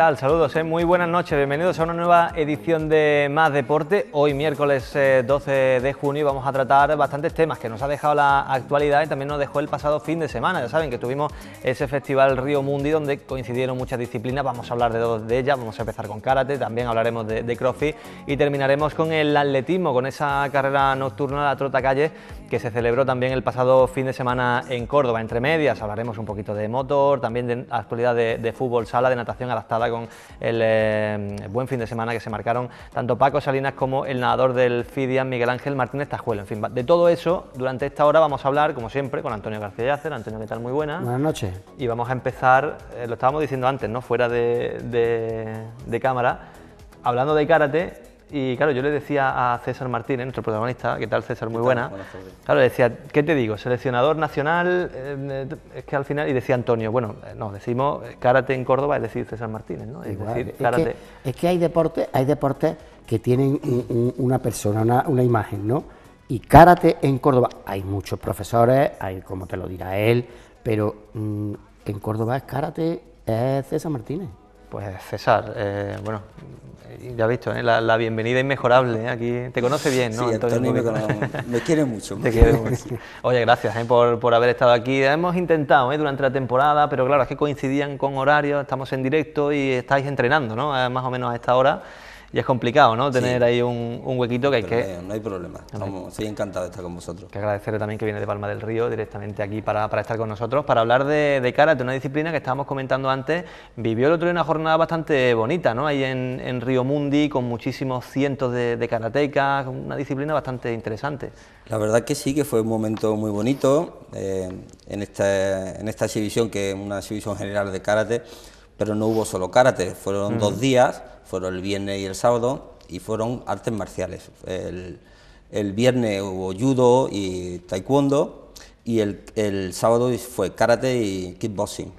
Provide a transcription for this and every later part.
tal? Saludos, ¿eh? muy buenas noches, bienvenidos a una nueva edición de Más Deporte. Hoy miércoles eh, 12 de junio vamos a tratar bastantes temas que nos ha dejado la actualidad y también nos dejó el pasado fin de semana. Ya saben que tuvimos ese festival Río Mundi donde coincidieron muchas disciplinas, vamos a hablar de dos de ellas, vamos a empezar con karate, también hablaremos de, de crossfit y terminaremos con el atletismo, con esa carrera nocturna, la trota calle, que se celebró también el pasado fin de semana en Córdoba. Entre medias hablaremos un poquito de motor, también de actualidad de, de fútbol sala, de natación adaptada con el eh, buen fin de semana que se marcaron tanto Paco Salinas como el nadador del FIDIAN Miguel Ángel Martínez Tajuelo. En fin, de todo eso, durante esta hora vamos a hablar, como siempre, con Antonio García Yacer. Antonio, ¿qué tal? Muy buena. Buenas noches. Y vamos a empezar, eh, lo estábamos diciendo antes, ¿no? Fuera de, de- de cámara, hablando de karate. Y claro, yo le decía a César Martínez, nuestro protagonista, ¿qué tal César? Muy buena. Claro, le decía, ¿qué te digo? Seleccionador nacional, eh, es que al final, y decía Antonio, bueno, eh, no, decimos eh, karate en Córdoba, es decir, César Martínez, ¿no? Es Igual. decir, Es karate. que, es que hay deportes, hay deportes que tienen un- un- una persona, una, una imagen, ¿no? Y karate en Córdoba, hay muchos profesores, hay como te lo dirá él, pero mm, en Córdoba es karate, es César Martínez. Pues César, eh, bueno, eh, ya has visto, ¿eh? la, la bienvenida inmejorable, ¿eh? aquí te conoce bien, ¿no? Sí, Antonio me, Porque- cono- me quiere mucho. Te quiero mucho. Oye, gracias ¿eh? por, por haber estado aquí. Hemos intentado ¿eh? durante la temporada, pero claro, es que coincidían con horarios, estamos en directo y estáis entrenando, ¿no? Más o menos a esta hora. Y es complicado, ¿no? Tener ahí un, un huequito que hay Pero que, no, no hay problema. Estamos- estoy encantado de estar con vosotros. que agradecerle también que viene de Palma del Río directamente aquí para, para estar con nosotros, para hablar de, de karate, una disciplina que estábamos comentando antes. Vivió el otro día una jornada bastante bonita, ¿no? Ahí en, en Río Mundi, con muchísimos cientos de, de karatecas, una disciplina bastante interesante. La verdad que sí, que fue un momento muy bonito eh, en, esta, en esta exhibición, que es una exhibición general de karate, pero no hubo solo karate, fueron dos días, fueron el viernes y el sábado, y fueron artes marciales. El, el viernes hubo judo y taekwondo, y el, el sábado fue karate y kickboxing.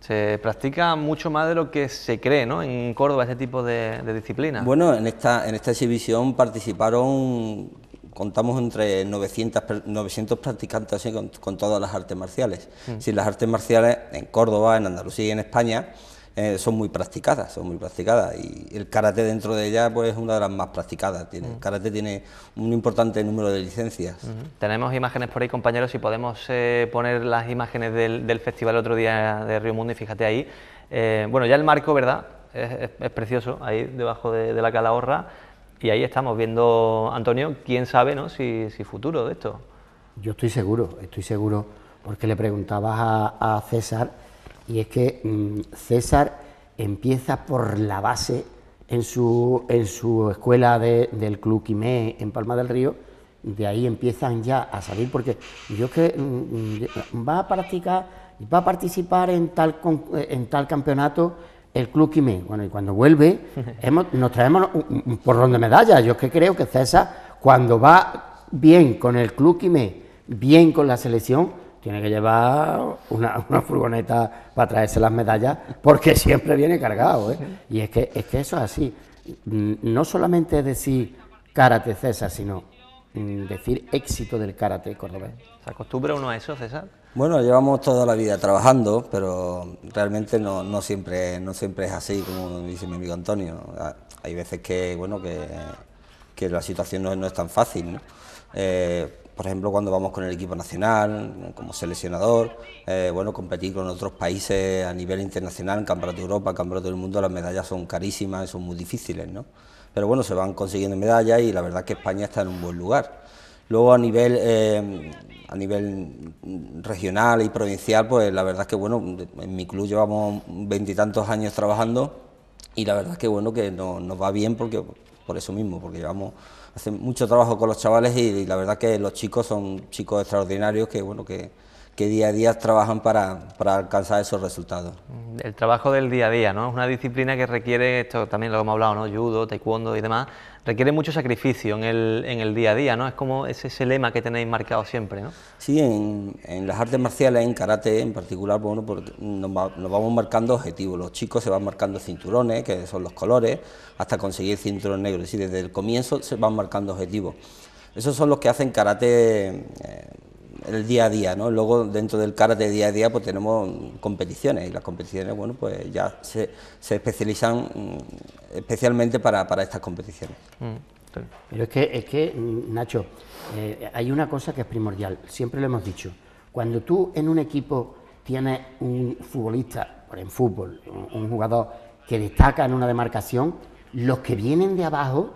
Se practica mucho más de lo que se cree, ¿no? En Córdoba este tipo de, de disciplinas. Bueno, en esta, en esta exhibición participaron, contamos entre 900, per- 900 practicantes así, con, con todas las artes marciales. Sí, las artes marciales en Córdoba, en Andalucía y en España eh, son muy practicadas, son muy practicadas. Y el karate dentro de ellas pues, es una de las más practicadas. Tiene, El karate tiene un importante número de licencias. Ujú. Tenemos imágenes por ahí, compañeros, si podemos eh, poner las imágenes del, del festival otro día de Río Mundo y fíjate ahí. Eh, bueno, ya el marco, ¿verdad? Es, es- es precioso, ahí debajo de, de la calahorra. Y ahí estamos viendo, Antonio, quién sabe, ¿no? Si, si futuro de esto. Yo estoy seguro, estoy seguro, porque le preguntabas a, César, y es que mm, César empieza por la base en su, en su escuela de- del Club Quimé en Palma del Río, de ahí empiezan ya a salir, porque yo es que mm, mm, va a practicar, va a participar en tal, en tal campeonato el Club Quimé. Bueno, y cuando vuelve, hemos- nos traemos un, un porrón de medallas. Yo es que creo que César, cuando va bien con el Club Quimé, bien con la selección, tiene que llevar una, una furgoneta para traerse las medallas, porque siempre viene cargado. ¿eh? Y es que, es que eso es así. No solamente decir karate César, sino mm, decir éxito del karate cordobés. ¿Se acostumbra uno a eso, César? Bueno, llevamos toda la vida trabajando, pero realmente no, siempre, no siempre es así, como dice mi amigo Antonio. Ah, Hay veces que, bueno, que, la situación no, es tan fácil. ¿no? Eh, por ejemplo, cuando vamos con el equipo nacional, como seleccionador, eh, bueno, competir con otros países a nivel internacional, en Campeonato de Europa, Campeonato del Mundo, las medallas son carísimas son muy difíciles, ¿no? Pero bueno, se van consiguiendo medallas y la verdad que España está en un buen lugar. Luego a nivel eh, a nivel regional y provincial, pues la verdad es que bueno, en mi club llevamos veintitantos años trabajando y la verdad es que bueno que no- nos va bien porque por eso mismo, porque llevamos hace mucho trabajo con los chavales y, la verdad que los chicos son chicos extraordinarios que bueno que, que día a día trabajan para, para alcanzar esos resultados. El trabajo del día a día, ¿no? Es una disciplina que requiere, esto también lo hemos hablado, ¿no? Judo, taekwondo y demás, requiere mucho sacrificio en el, en el día a día, ¿no? Es como ese, ese lema que tenéis marcado siempre, ¿no? Sí, en, en las artes marciales, en karate en particular, bueno, porque nos, va- nos vamos marcando objetivos. Los chicos se van marcando cinturones, que son los colores, hasta conseguir cinturón negro. Es decir, desde el comienzo se van marcando objetivos. Esos son los que hacen karate eh, el día a día, ¿no? Luego dentro del karate día a día pues tenemos competiciones y las competiciones, bueno, pues ya se, se especializan mm, especialmente para, para estas competiciones. Mm. Pero es que, es que mm, Nacho, eh, hay una cosa que es primordial, siempre lo hemos dicho. Cuando tú en un equipo tienes un futbolista, por en fútbol, un, un jugador que destaca en una demarcación, los que vienen de abajo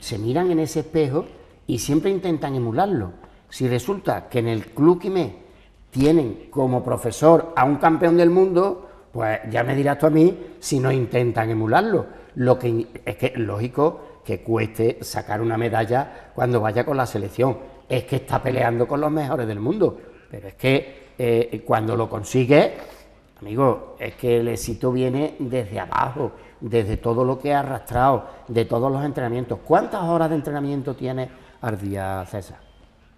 se miran en ese espejo y siempre intentan emularlo. Si resulta que en el club Quimé tienen como profesor a un campeón del mundo, pues ya me dirás tú a mí si no intentan emularlo. Lo que es que lógico que cueste sacar una medalla cuando vaya con la selección. Es que está peleando con los mejores del mundo. Pero es que eh, cuando lo consigue, amigo, es que el éxito viene desde abajo, desde todo lo que ha arrastrado, de todos los entrenamientos. ¿Cuántas horas de entrenamiento tiene al día, César?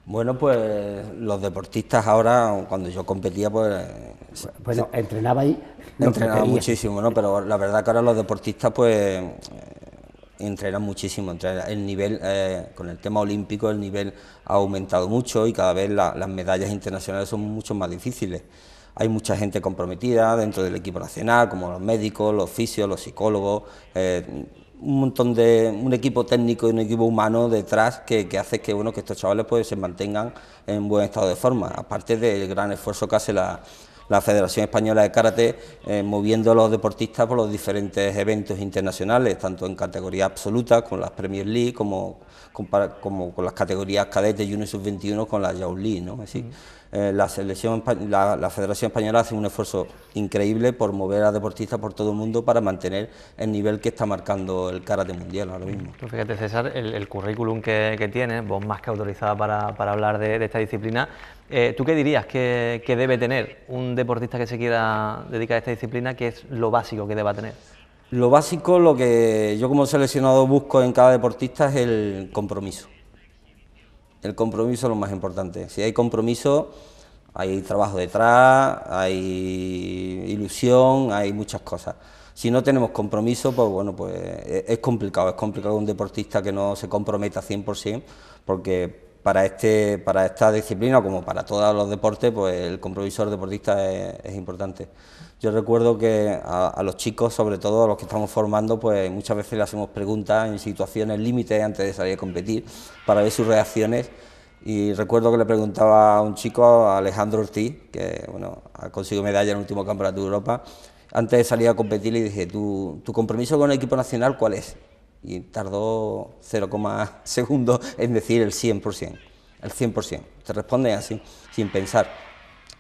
Bueno, pues los deportistas ahora, cuando yo competía, pues Bueno, entrenaba ahí. entrenaba muchísimo, ¿no? Pero la verdad que ahora los deportistas, pues eh, entrenan muchísimo. entrenan- El nivel, eh, con el tema olímpico, el nivel ha aumentado mucho y cada vez la- las medallas internacionales son mucho más difíciles. Hay mucha gente comprometida dentro del equipo nacional, como los médicos, los fisios, los psicólogos, eh, un montón de un equipo técnico y un equipo humano detrás que, que hace que bueno que estos chavales pues se mantengan en buen estado de forma, aparte del gran esfuerzo que hace la, la Federación Española de Karate eh, moviendo a los deportistas por los diferentes eventos internacionales, tanto en categoría absoluta con las Premier League como como con las categorías cadetes y 1 y sub-21 con la League, ¿no? Decir, eh, la, selección, la, la Federación Española hace un esfuerzo increíble por mover a deportistas por todo el mundo para mantener el nivel que está marcando el karate mundial ahora mismo. Tú fíjate, César, el, el currículum que, que tienes, vos más que autorizada para, para hablar de, de esta disciplina, eh, ¿tú qué dirías que, que debe tener un deportista que se quiera dedicar a esta disciplina? ¿Qué es lo básico que deba tener? Lo básico, lo que yo como seleccionado busco en cada deportista es el compromiso. El compromiso es lo más importante. Si hay compromiso, hay trabajo detrás, hay ilusión, hay muchas cosas. Si no tenemos compromiso, pues bueno, pues es es complicado. Es complicado un deportista que no se comprometa 100%, porque para, este, para esta disciplina, como para todos los deportes, pues el compromiso del deportista es importante. Yo recuerdo que a, los chicos, sobre todo a los que estamos formando, pues muchas veces le hacemos preguntas en situaciones límites antes de salir a competir para ver sus reacciones. Y recuerdo que le preguntaba a un chico, Alejandro Ortiz, que bueno, ha conseguido medalla en el último campeonato de Europa, antes de salir a competir le dije, ¿tu, tu compromiso con el equipo nacional cuál es? Y tardó 0, segundos en decir el 100%, el 100%. Te responden así, sin pensar.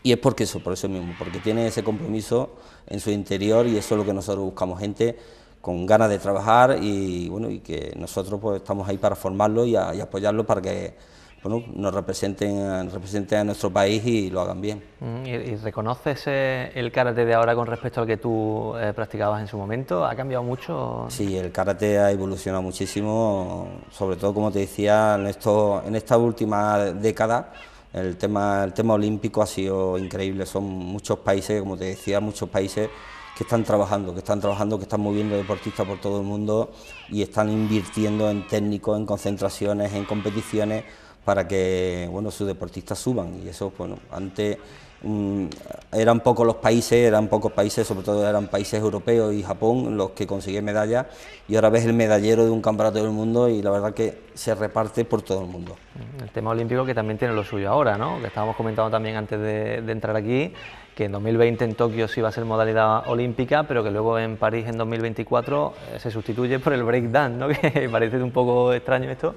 Y es porque eso, por eso mismo, porque tiene ese compromiso en su interior y eso es lo que nosotros buscamos, gente con ganas de trabajar y bueno, y que nosotros pues estamos ahí para formarlo y, a- y apoyarlo para que bueno, nos representen, representen a nuestro país y lo hagan bien. Mm, ¿Y, y reconoces eh, el karate de ahora con respecto al que tú eh, practicabas en su momento? ¿Ha cambiado mucho? Sí, el karate ha evolucionado muchísimo, sobre todo como te decía, en, esto, en esta última década el tema, el tema olímpico ha sido increíble, son muchos países, como te decía, muchos países que están trabajando, que están trabajando, que están moviendo deportistas por todo el mundo y están invirtiendo en técnicos, en concentraciones, en competiciones para que bueno, sus deportistas suban. Y eso, bueno, antes eran pocos los países, eran pocos países, sobre todo eran países europeos y Japón los que conseguían medallas y ahora ves el medallero de un campeonato del mundo y la verdad que se reparte por todo el mundo. El tema olímpico que también tiene lo suyo ahora, ¿no? Que estábamos comentando también antes de, de entrar aquí, que en 2020 en Tokio sí va a ser modalidad olímpica, pero que luego en París en 2024 eh, se sustituye por el breakdance, ¿no? Que parece un poco extraño esto,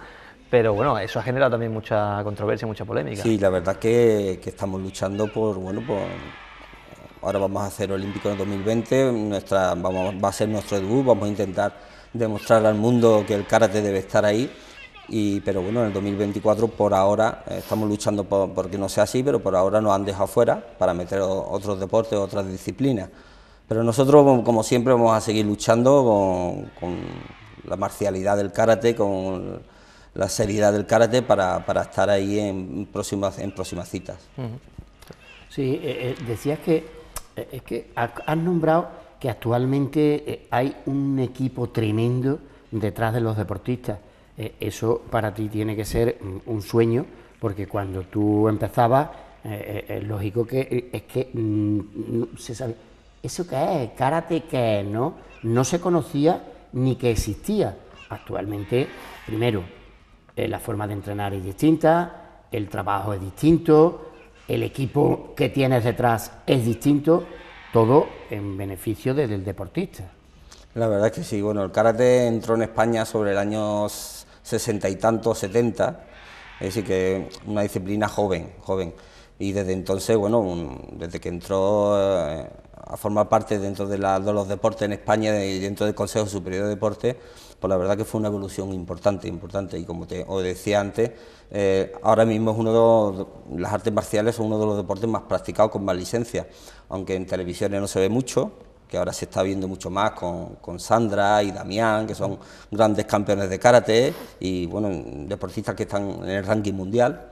pero bueno, eso ha generado también mucha controversia, mucha polémica. Sí, la verdad que, estamos luchando por, bueno, por ahora vamos a hacer Olímpico en el 2020, nuestra, vamos, va a ser nuestro debut, vamos a intentar demostrar al mundo que el karate debe estar ahí, y, pero bueno, en el 2024 por ahora eh, estamos luchando por, por que no sea así, pero por ahora nos han dejado fuera para meter otros deportes, otras disciplinas. Pero nosotros, como- como siempre, vamos a seguir luchando con, con la marcialidad del karate, con la seriedad del karate para, para estar ahí en próximas, en próximas citas. Sí, eh, eh, decías que eh, es que ha- has nombrado que actualmente hay un equipo tremendo detrás de los deportistas. Eso para ti tiene que ser mm, un sueño, porque cuando tú empezabas, es lógico que es que mm, se sabe, ¿eso qué es? ¿Karate qué? ¿No? No se conocía ni que existía. Actualmente, primero, la forma de entrenar es distinta, el trabajo es distinto, el equipo que tienes detrás es distinto, todo en beneficio del deportista. La verdad es que sí, bueno, el karate entró en España sobre el año sesenta y tantos, setenta, es decir, que una disciplina joven, joven. Y desde entonces, bueno, desde que entró eh, a formar parte dentro de, los deportes en España y dentro del Consejo Superior de Deportes, pues la verdad que fue una evolución importante, importante. Y como te os decía antes, eh, ahora mismo es uno de las artes marciales son uno de los deportes más practicados con más licencia, aunque en televisiones no se ve mucho, que ahora se está viendo mucho más con, Sandra y Damián, que son grandes campeones de karate y bueno, deportistas que están en el ranking mundial.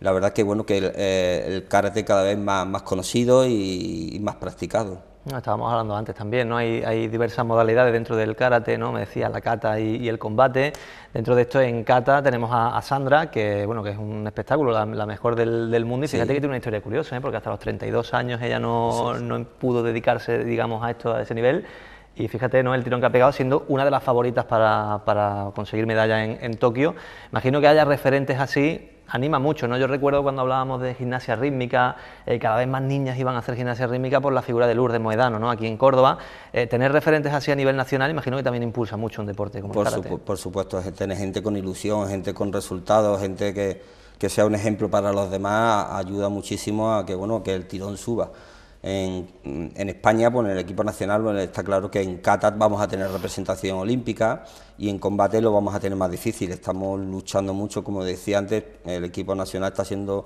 La verdad que bueno que el, eh, karate cada vez más, más conocido y más practicado estábamos hablando antes también, ¿no? Hay, hay, diversas modalidades dentro del karate, ¿no? Me decía la kata y, el combate. Dentro de esto, en kata tenemos a, Sandra, que bueno, que es un espectáculo, la, mejor del, mundo. Y fíjate que tiene una historia curiosa, ¿eh? porque hasta los 32 años ella no, no pudo dedicarse, digamos, a esto a ese nivel. Y fíjate, ¿no? el tirón que ha pegado siendo una de las favoritas para, para conseguir medalla en, en Tokio. Imagino que haya referentes así anima mucho, ¿no? Yo recuerdo cuando hablábamos de gimnasia rítmica, eh, cada vez más niñas iban a hacer gimnasia rítmica por la figura de Lourdes Moedano, ¿no? Aquí en Córdoba, eh, tener referentes así a nivel nacional, imagino que también impulsa mucho un deporte como por el karate. por supuesto, tener gente con ilusión, gente con resultados, gente que, que sea un ejemplo para los demás, ayuda muchísimo a que, bueno, que el tirón suba. En, España, pues en el equipo nacional, está claro que en Qatar vamos a tener representación olímpica y en combate lo vamos a tener más difícil. Estamos luchando mucho, como decía antes, el equipo nacional está haciendo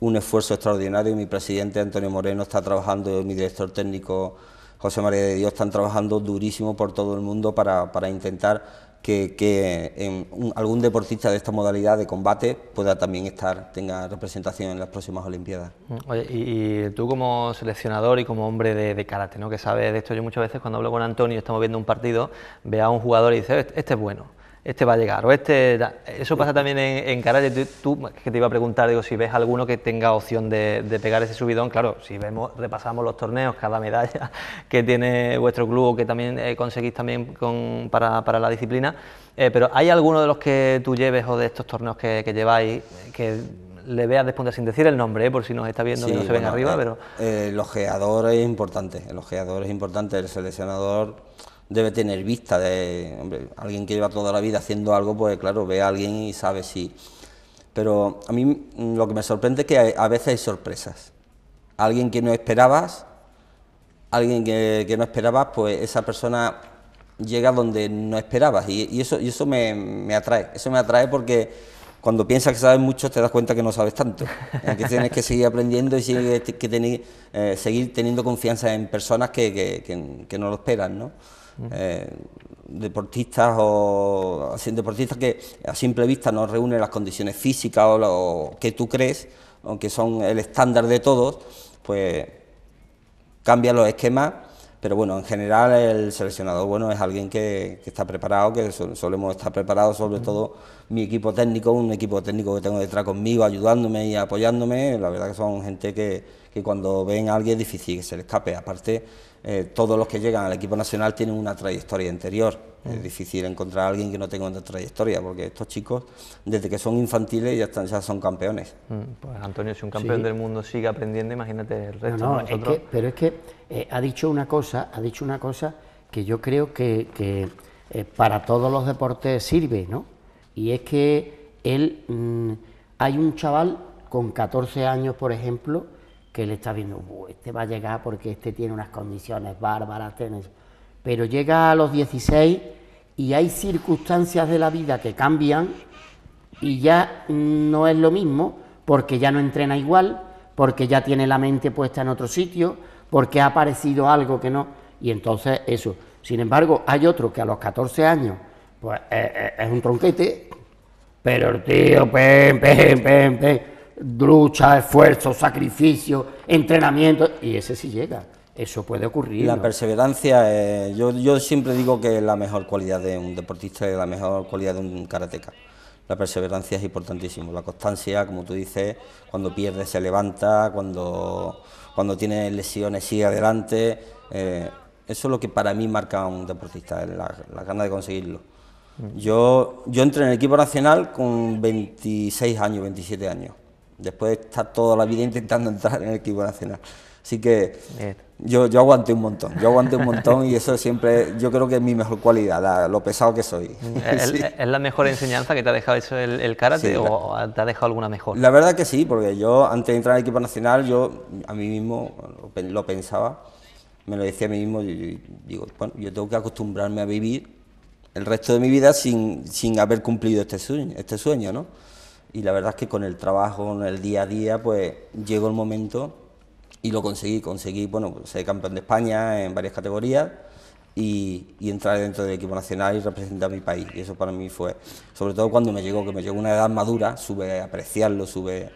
un esfuerzo extraordinario. Mi presidente Antonio Moreno está trabajando, mi director técnico José María de Dios están trabajando durísimo por todo el mundo para intentar que, en algún deportista de esta modalidad de combate pueda también estar, tenga representación en las próximas Olimpiadas. Mm, oye, y, tú como seleccionador y como hombre de, karate, ¿no? que sabes de esto, yo muchas veces cuando hablo con Antonio, estamos viendo un partido, ve a un jugador y dice, este es bueno este va a llegar, o este... Eso pasa también en, en tú, que te iba a preguntar, digo, si ves alguno que tenga opción de, pegar ese subidón, claro, si vemos, repasamos los torneos, cada medalla que tiene vuestro club o que también eh, conseguís también con, para, para, la disciplina, eh, pero ¿hay alguno de los que tú lleves o de estos torneos que, lleváis que le veas despuntar sin decir el nombre, eh, por si nos está viendo que no se ven arriba, pero... el ojeador es importante, el ojeador es importante, el seleccionador debe tener vista de hombre, alguien que lleva toda la vida haciendo algo, pues claro, ve a alguien y sabe si. Pero a mí mm, lo que me sorprende es que a veces hay sorpresas. Alguien que no esperabas, alguien que, no esperabas, pues esa persona llega donde no esperabas y, eso, y eso me, atrae. Eso me atrae porque cuando piensas que sabes mucho te das cuenta que no sabes tanto. que tienes que seguir aprendiendo y que eh, seguir teniendo confianza en personas que, que no lo esperan, ¿no? Eh, deportistas o deportistas que a simple vista no reúnen las condiciones físicas o lo que tú crees, aunque son el estándar de todos, pues cambian los esquemas, pero bueno, en general el seleccionador bueno es alguien que, está preparado, que solemos estar preparados, sobre todo mi equipo técnico, un equipo técnico que tengo detrás conmigo, ayudándome y apoyándome, la verdad que son gente que, que cuando ven a alguien es difícil que se le escape, aparte eh, todos los que llegan al equipo nacional tienen una trayectoria anterior. Es mm. difícil encontrar a alguien que no tenga una trayectoria, porque estos chicos, desde que son infantiles, ya, están, ya son campeones. Mm, pues Antonio, si un campeón del mundo sigue aprendiendo, imagínate el resto. No, pero es que eh, ha dicho una cosa, ha dicho una cosa que yo creo que, eh, para todos los deportes sirve, ¿no? Y es que él, mm, hay un chaval con 14 años, por ejemplo, que él está viendo, este va a llegar porque este tiene unas condiciones bárbaras, pero llega a los 16 y hay circunstancias de la vida que cambian y ya no es lo mismo porque ya no entrena igual, porque ya tiene la mente puesta en otro sitio, porque ha aparecido algo que no, y entonces eso. Sin embargo, hay otro que a los 14 años, pues eh, eh, es, un tronquete, pero el tío, pem, pem, pem, pem, lucha, esfuerzo, sacrificio, entrenamiento, y ese sí llega. Eso puede ocurrir. La perseverancia, yo, yo siempre digo que es la mejor cualidad de un deportista y la mejor cualidad de un karateca. la perseverancia es importantísimo, la constancia, como tú dices, cuando pierde se levanta, cuando, cuando tiene lesiones sigue adelante. Eh, eso es lo que para mí marca a un deportista, la, la gana de conseguirlo. Yo, yo entré en el equipo nacional con 26 años, 27 años, después de estar toda la vida intentando entrar en el equipo nacional. Así que yo, yo aguanté un montón, yo aguanté un montón y eso siempre, yo creo que es mi mejor cualidad, lo pesado que soy. ¿Es, la mejor enseñanza que te ha dejado eso el, karate o te ha dejado alguna mejor? La verdad que sí, porque yo antes de entrar al equipo nacional, yo a mí mismo lo pensaba, me lo decía a mí mismo, y digo, bueno, yo tengo que acostumbrarme a vivir el resto de mi vida sin, sin haber cumplido este sueño, este sueño, ¿no? Y la verdad es que con el trabajo, en el día a día, pues llegó el momento y lo conseguí, conseguí, bueno, ser campeón de España en varias categorías y, entrar dentro del equipo nacional y representar a mi país. Y eso para mí fue, sobre todo cuando me llegó, que me llegó una edad madura, sube a apreciarlo, sube...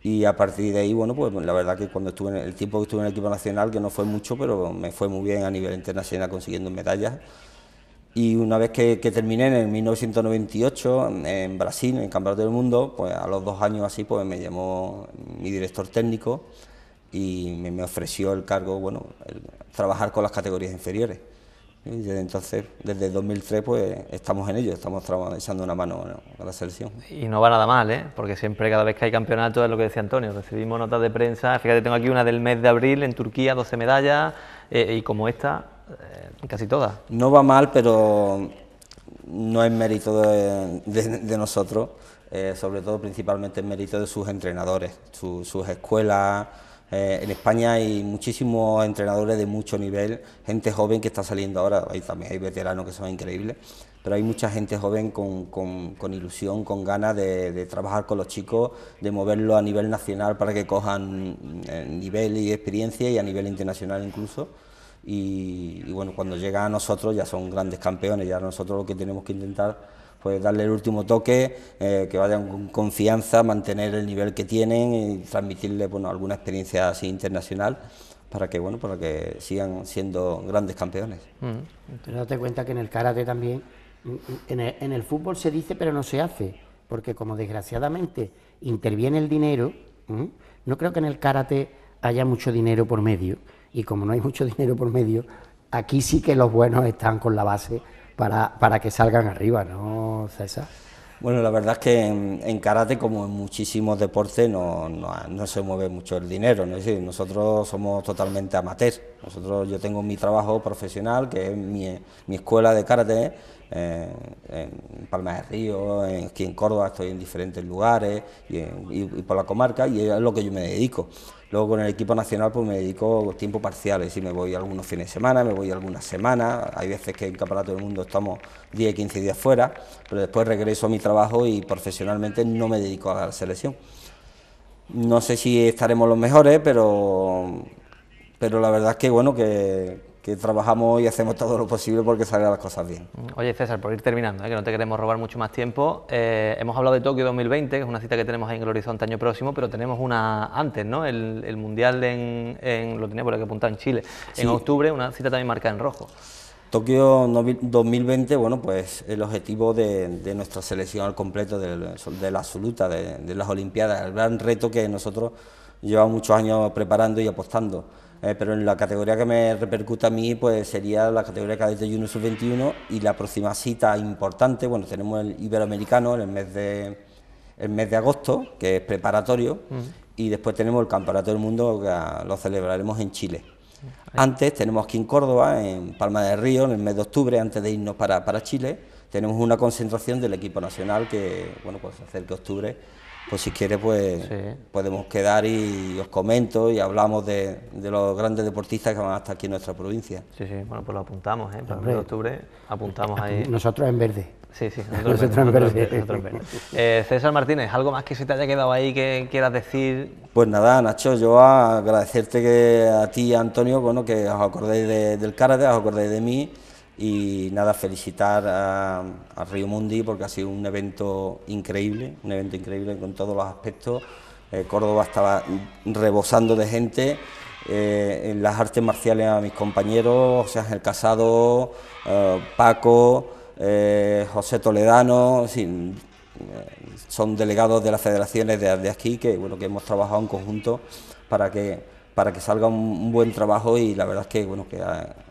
Y a partir de ahí, bueno, pues la verdad que cuando estuve en el tiempo que estuve en el equipo nacional, que no fue mucho, pero me fue muy bien a nivel internacional consiguiendo medallas. Y una vez que, terminé en el 1998 en Brasil, en Campeonato del Mundo, pues a los dos años así, pues me llamó mi director técnico y me, ofreció el cargo, bueno, trabajar con las categorías inferiores. Y desde entonces, desde 2003, pues estamos en ello, estamos echando una mano a la selección. Y no va nada mal, ¿eh? porque siempre, cada vez que hay campeonato, es lo que decía Antonio, recibimos notas de prensa. Fíjate, tengo aquí una del mes de abril en Turquía, 12 medallas, eh, y como esta, eh, casi todas. No va mal, pero no es mérito de, nosotros, eh, sobre todo, principalmente es mérito de sus entrenadores, sus escuelas eh, en España hay muchísimos entrenadores de mucho nivel, gente joven que está saliendo ahora, también hay veteranos que son increíbles, pero hay mucha gente joven con, ilusión, con ganas de, trabajar con los chicos, de moverlo a nivel nacional para que cojan eh, nivel y experiencia y a nivel internacional incluso. Y, y bueno, cuando llega a nosotros ya son grandes campeones, ya nosotros lo que tenemos que intentar pues darle el último toque, eh, que vayan con confianza, mantener el nivel que tienen y transmitirle bueno, alguna experiencia así internacional para que bueno para que sigan siendo grandes campeones. Pero date cuenta que en el karate también, en el, fútbol se dice pero no se hace, porque como desgraciadamente interviene el dinero, no creo que en el karate haya mucho dinero por medio, y como no hay mucho dinero por medio, aquí sí que los buenos están con la base para, para que salgan arriba, ¿no, César? Bueno, la verdad es que en, karate, como en muchísimos deportes, no, no, se mueve mucho el dinero. ¿no? Es decir, nosotros somos totalmente amateur. Nosotros, yo tengo mi trabajo profesional, que es mi, mi escuela de karate, eh, en Palma de Río, aquí en Córdoba, estoy en diferentes lugares y, y, por la comarca, y es lo que yo me dedico. Luego con el equipo nacional pues me dedico tiempo parciales, y me voy algunos fines de semana, me voy algunas semanas, hay veces que en Campeonato del Mundo estamos 10, 15 días fuera, pero después regreso a mi trabajo y profesionalmente no me dedico a la selección. No sé si estaremos los mejores, pero, pero la verdad es que bueno, que, que trabajamos y hacemos todo lo posible porque salgan las cosas bien. Oye César, por ir terminando, ¿eh? que no te queremos robar mucho más tiempo, eh, hemos hablado de Tokio 2020, que es una cita que tenemos ahí en el horizonte año próximo, pero tenemos una antes, ¿no? El, Mundial en, lo tenía por aquí apuntado en Chile, en octubre, una cita también marcada en rojo. Tokio 2020, bueno, pues el objetivo de, nuestra selección al completo, de, la absoluta, de, de las Olimpiadas, el gran reto que nosotros llevamos muchos años preparando y apostando. Eh, pero en la categoría que me repercute a mí pues sería la categoría cadete Junior Sub-21 y la próxima cita importante, bueno, tenemos el Iberoamericano en el mes de, el mes de agosto, que es preparatorio, y después tenemos el Campeonato del Mundo que lo celebraremos en Chile. Antes tenemos aquí en Córdoba, en Palma del Río, en el mes de octubre, antes de irnos para, para Chile, tenemos una concentración del equipo nacional que, bueno, pues acerca de octubre pues si quiere pues podemos quedar y os comento y hablamos de, los grandes deportistas que van a estar aquí en nuestra provincia. Sí, sí, bueno, pues lo apuntamos, ¿eh? Para el de octubre apuntamos ahí. Nosotros en verde. Sí, sí, nosotros, en verde. Eh, César Martínez, ¿algo más que se te haya quedado ahí que quieras decir? Pues nada, Nacho, yo agradecerte que a ti, Antonio, bueno, que os acordéis del karate, os acordéis de mí y nada, felicitar a, Río Mundi porque ha sido un evento increíble, un evento increíble con todos los aspectos. Eh, Córdoba estaba rebosando de gente. Eh, en las artes marciales a mis compañeros, José Ángel Casado, eh, Paco, José Toledano, son delegados de las federaciones de, de, aquí que bueno que hemos trabajado en conjunto para que para que salga un, buen trabajo y la verdad es que bueno que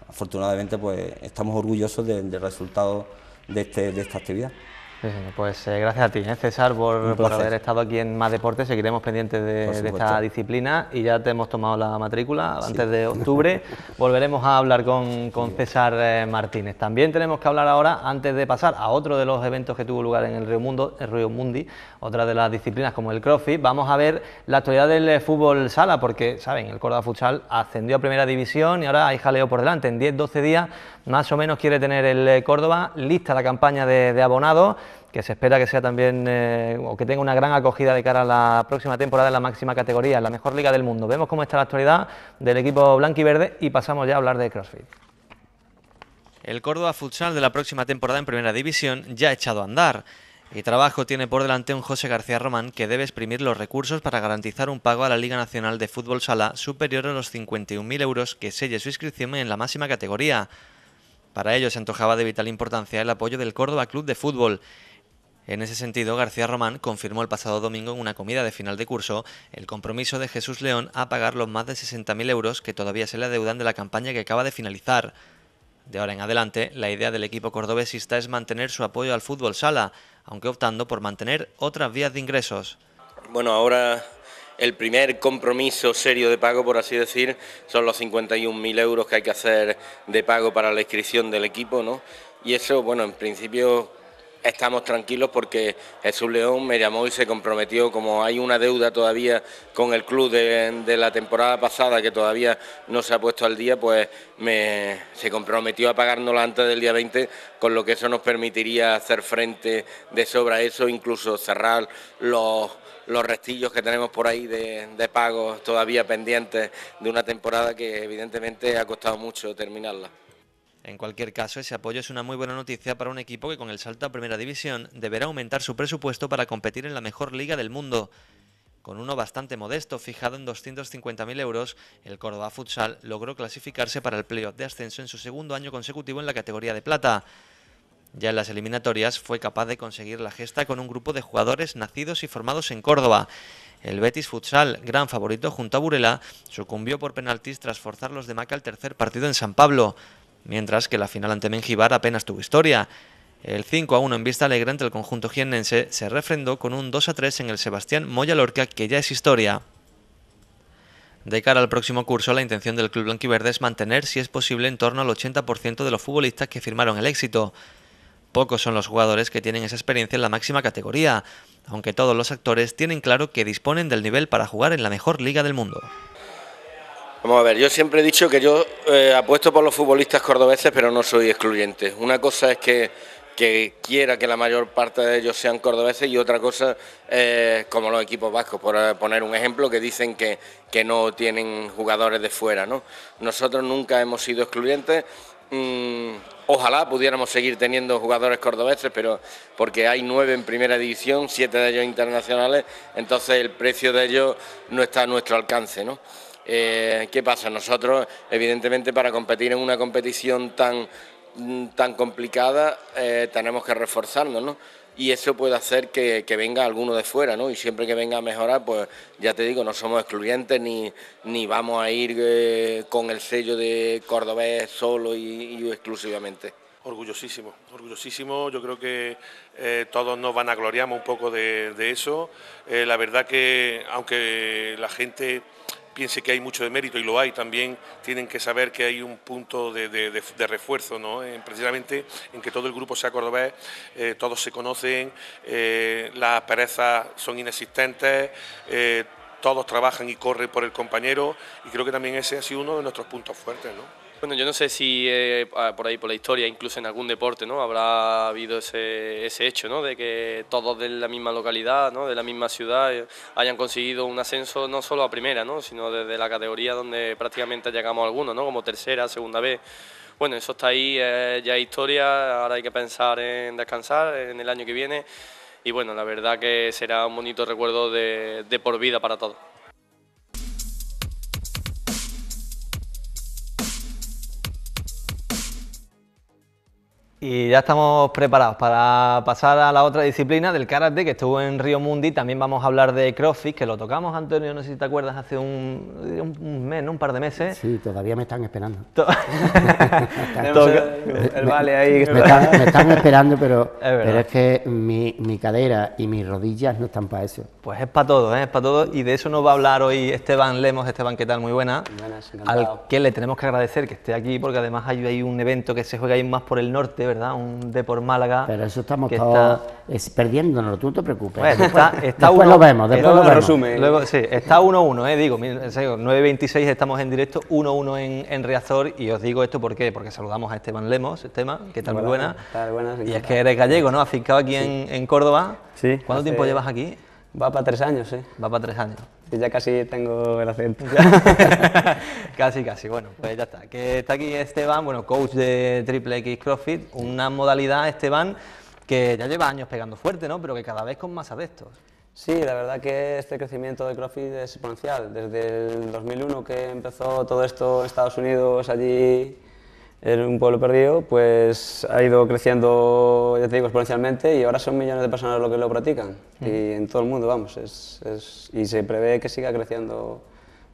afortunadamente pues estamos orgullosos del resultado de, este, de esta actividad. Pues eh, gracias a ti, ¿eh? César, por, haber estado aquí en Más Deporte. Seguiremos pendientes de, esta disciplina y ya te hemos tomado la matrícula antes de octubre. Volveremos a hablar con, César eh, Martínez. También tenemos que hablar ahora, antes de pasar a otro de los eventos que tuvo lugar en el Río, Mundo, el Río Mundi, otra de las disciplinas como el CrossFit, vamos a ver la actualidad del fútbol sala, porque, saben, el Córdoba Futsal ascendió a Primera División y ahora hay jaleo por delante. En 10-12 días, más o menos, quiere tener el Córdoba lista la campaña de, de abonados que se espera que sea también eh, o que tenga una gran acogida de cara a la próxima temporada en la máxima categoría, en la mejor liga del mundo. Vemos cómo está la actualidad del equipo blanco y verde y pasamos ya a hablar de CrossFit. El Córdoba Futsal de la próxima temporada en Primera División ya ha echado a andar. Y trabajo tiene por delante un José García Román que debe exprimir los recursos para garantizar un pago a la Liga Nacional de Fútbol Sala superior a los 51.000 euros que selle su inscripción en la máxima categoría. Para ello se antojaba de vital importancia el apoyo del Córdoba Club de Fútbol en ese sentido, García Román confirmó el pasado domingo en una comida de final de curso el compromiso de Jesús León a pagar los más de 60.000 euros que todavía se le adeudan de la campaña que acaba de finalizar. De ahora en adelante, la idea del equipo cordobesista es mantener su apoyo al fútbol sala, aunque optando por mantener otras vías de ingresos. Bueno, ahora el primer compromiso serio de pago, por así decir, son los 51.000 euros que hay que hacer de pago para la inscripción del equipo, ¿no? Y eso, bueno, en principio estamos tranquilos porque Jesús León me llamó y se comprometió, como hay una deuda todavía con el club de, la temporada pasada que todavía no se ha puesto al día, pues se comprometió a pagárnosla antes del día 20, con lo que eso nos permitiría hacer frente de sobra a eso, incluso cerrar los los restillos que tenemos por ahí de, pagos todavía pendientes de una temporada que evidentemente ha costado mucho terminarla. En cualquier caso, ese apoyo es una muy buena noticia para un equipo que con el salto a Primera División deberá aumentar su presupuesto para competir en la mejor liga del mundo. Con uno bastante modesto, fijado en 250.000 euros, el Córdoba Futsal logró clasificarse para el playoff de ascenso en su segundo año consecutivo en la categoría de plata. Ya en las eliminatorias fue capaz de conseguir la gesta con un grupo de jugadores nacidos y formados en Córdoba. El Betis Futsal, gran favorito junto a Burela, sucumbió por penaltis tras forzar los de Maca al tercer partido en San Pablo mientras que la final ante Mengibar apenas tuvo historia. El 5 a 1 en vista alegre entre el conjunto jiennense se refrendó con un 2 a 3 en el Sebastián Moya Lorca, que ya es historia. De cara al próximo curso, la intención del club blanquiverde es mantener, si es posible, en torno al 80% de los futbolistas que firmaron el éxito. Pocos son los jugadores que tienen esa experiencia en la máxima categoría, aunque todos los actores tienen claro que disponen del nivel para jugar en la mejor liga del mundo. Vamos a ver, yo siempre he dicho que yo eh, apuesto por los futbolistas cordobeses, pero no soy excluyente. Una cosa es que, quiera que la mayor parte de ellos sean cordobeses y otra cosa, es como los equipos vascos, por eh, poner un ejemplo, que dicen que, que no tienen jugadores de fuera. ¿no? Nosotros nunca hemos sido excluyentes. Mm, ojalá pudiéramos seguir teniendo jugadores cordobeses, pero porque hay nueve en primera división, siete de ellos internacionales, entonces el precio de ellos no está a nuestro alcance. ¿no? Eh, ¿Qué pasa? Nosotros, evidentemente, para competir en una competición tan, mm, tan complicada, eh, tenemos que reforzarnos, ¿no? Y eso puede hacer que, venga alguno de fuera, ¿no? Y siempre que venga a mejorar, pues ya te digo, no somos excluyentes ni, ni vamos a ir eh, con el sello de cordobés solo y, exclusivamente. Orgullosísimo, orgullosísimo. Yo creo que todos nos van a gloriamos un poco de, de eso. la verdad que, aunque la gente piense que hay mucho de mérito y lo hay, también tienen que saber que hay un punto de, refuerzo, ¿no? precisamente en que todo el grupo sea cordobés, eh, todos se conocen, eh, las perezas son inexistentes, eh, todos trabajan y corren por el compañero y creo que también ese ha sido uno de nuestros puntos fuertes. ¿no? Bueno, yo no sé si eh, por ahí, por la historia, incluso en algún deporte, ¿no? Habrá habido ese, ese hecho, ¿no? De que todos de la misma localidad, ¿no? De la misma ciudad eh, hayan conseguido un ascenso no solo a primera, ¿no? Sino desde la categoría donde prácticamente llegamos algunos, ¿no? Como tercera, segunda vez. Bueno, eso está ahí, eh, ya historia, ahora hay que pensar en descansar en el año que viene y bueno, la verdad que será un bonito recuerdo de, de por vida para todos. Y ya estamos preparados para pasar a la otra disciplina del karate que estuvo en Río Mundi. También vamos a hablar de CrossFit, que lo tocamos, Antonio, no sé si te acuerdas, hace un, un- un mes, ¿no? un par de meses. Sí, todavía me están esperando. To- el, el vale ahí. Me están, me están esperando, pero Es pero es que mi, mi cadera y mis rodillas no están para eso. Pues es para todo, ¿eh? es para todo. Y de eso nos va a hablar hoy Esteban Lemos. Esteban, ¿qué tal? Muy buena. Buenas, encantado. Al que le tenemos que agradecer que esté aquí, porque además hay, hay un evento que se juega ahí más por el norte, ¿verdad? Un de por Málaga. Pero eso estamos que todos está- es, perdiéndonos, tú no te preocupes. Está, está después uno- lo vemos, después está- lo vemos. resumen. Luego, sí, está 1-1, eh, digo, mira, en serio, 9.26 estamos en directo, 1-1 en, en Riazor y os digo esto ¿por qué? porque saludamos a Esteban Lemos, Esteban, ¿qué tal? Muy buena. ¿qué tal? Buenas, y es que eres gallego, ¿no? Afincado aquí en, en Córdoba. Sí, ¿Cuánto hace- tiempo llevas aquí? Va para tres años, ¿eh? Va para tres años. Y ya casi tengo el acento. casi, casi. Bueno, pues ya está. Que está aquí Esteban, bueno, coach de Triple X CrossFit, una modalidad, Esteban, que ya lleva años pegando fuerte, ¿no? Pero que cada vez con más adeptos. Sí, la verdad que este crecimiento de CrossFit es exponencial. Desde el 2001 que empezó todo esto en Estados Unidos, allí en un pueblo perdido, pues ha ido creciendo, ya te digo, exponencialmente y ahora son millones de personas los que lo practican. Y en todo el mundo, vamos. Es, es- y se prevé que siga creciendo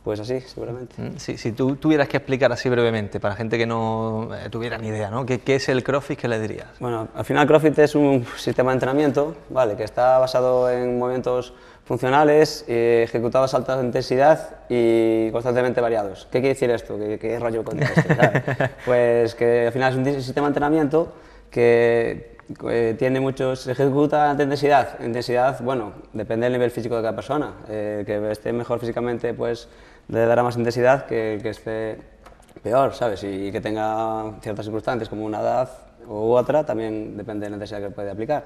pues así, seguramente. Mm, Si, si tú tuvieras que explicar así brevemente, para gente que no eh, tuviera ni idea, ¿no? ¿Qué, qué es el CrossFit? ¿Qué le dirías? Bueno, al final CrossFit es un sistema de entrenamiento, ¿vale? Que está basado en movimientos funcionales, eh, ejecutados a alta intensidad y constantemente variados. ¿Qué quiere decir esto? ¿Qué, qué rollo con esto? Pues que al final es un sistema de entrenamiento que eh, tiene muchos, se ejecuta a alta intensidad. Intensidad, bueno, depende del nivel físico de cada persona. Eh, que esté mejor físicamente, pues le dará más intensidad que que esté peor, ¿sabes? Y que tenga ciertas circunstancias como una edad u otra, también depende de la intensidad que puede aplicar.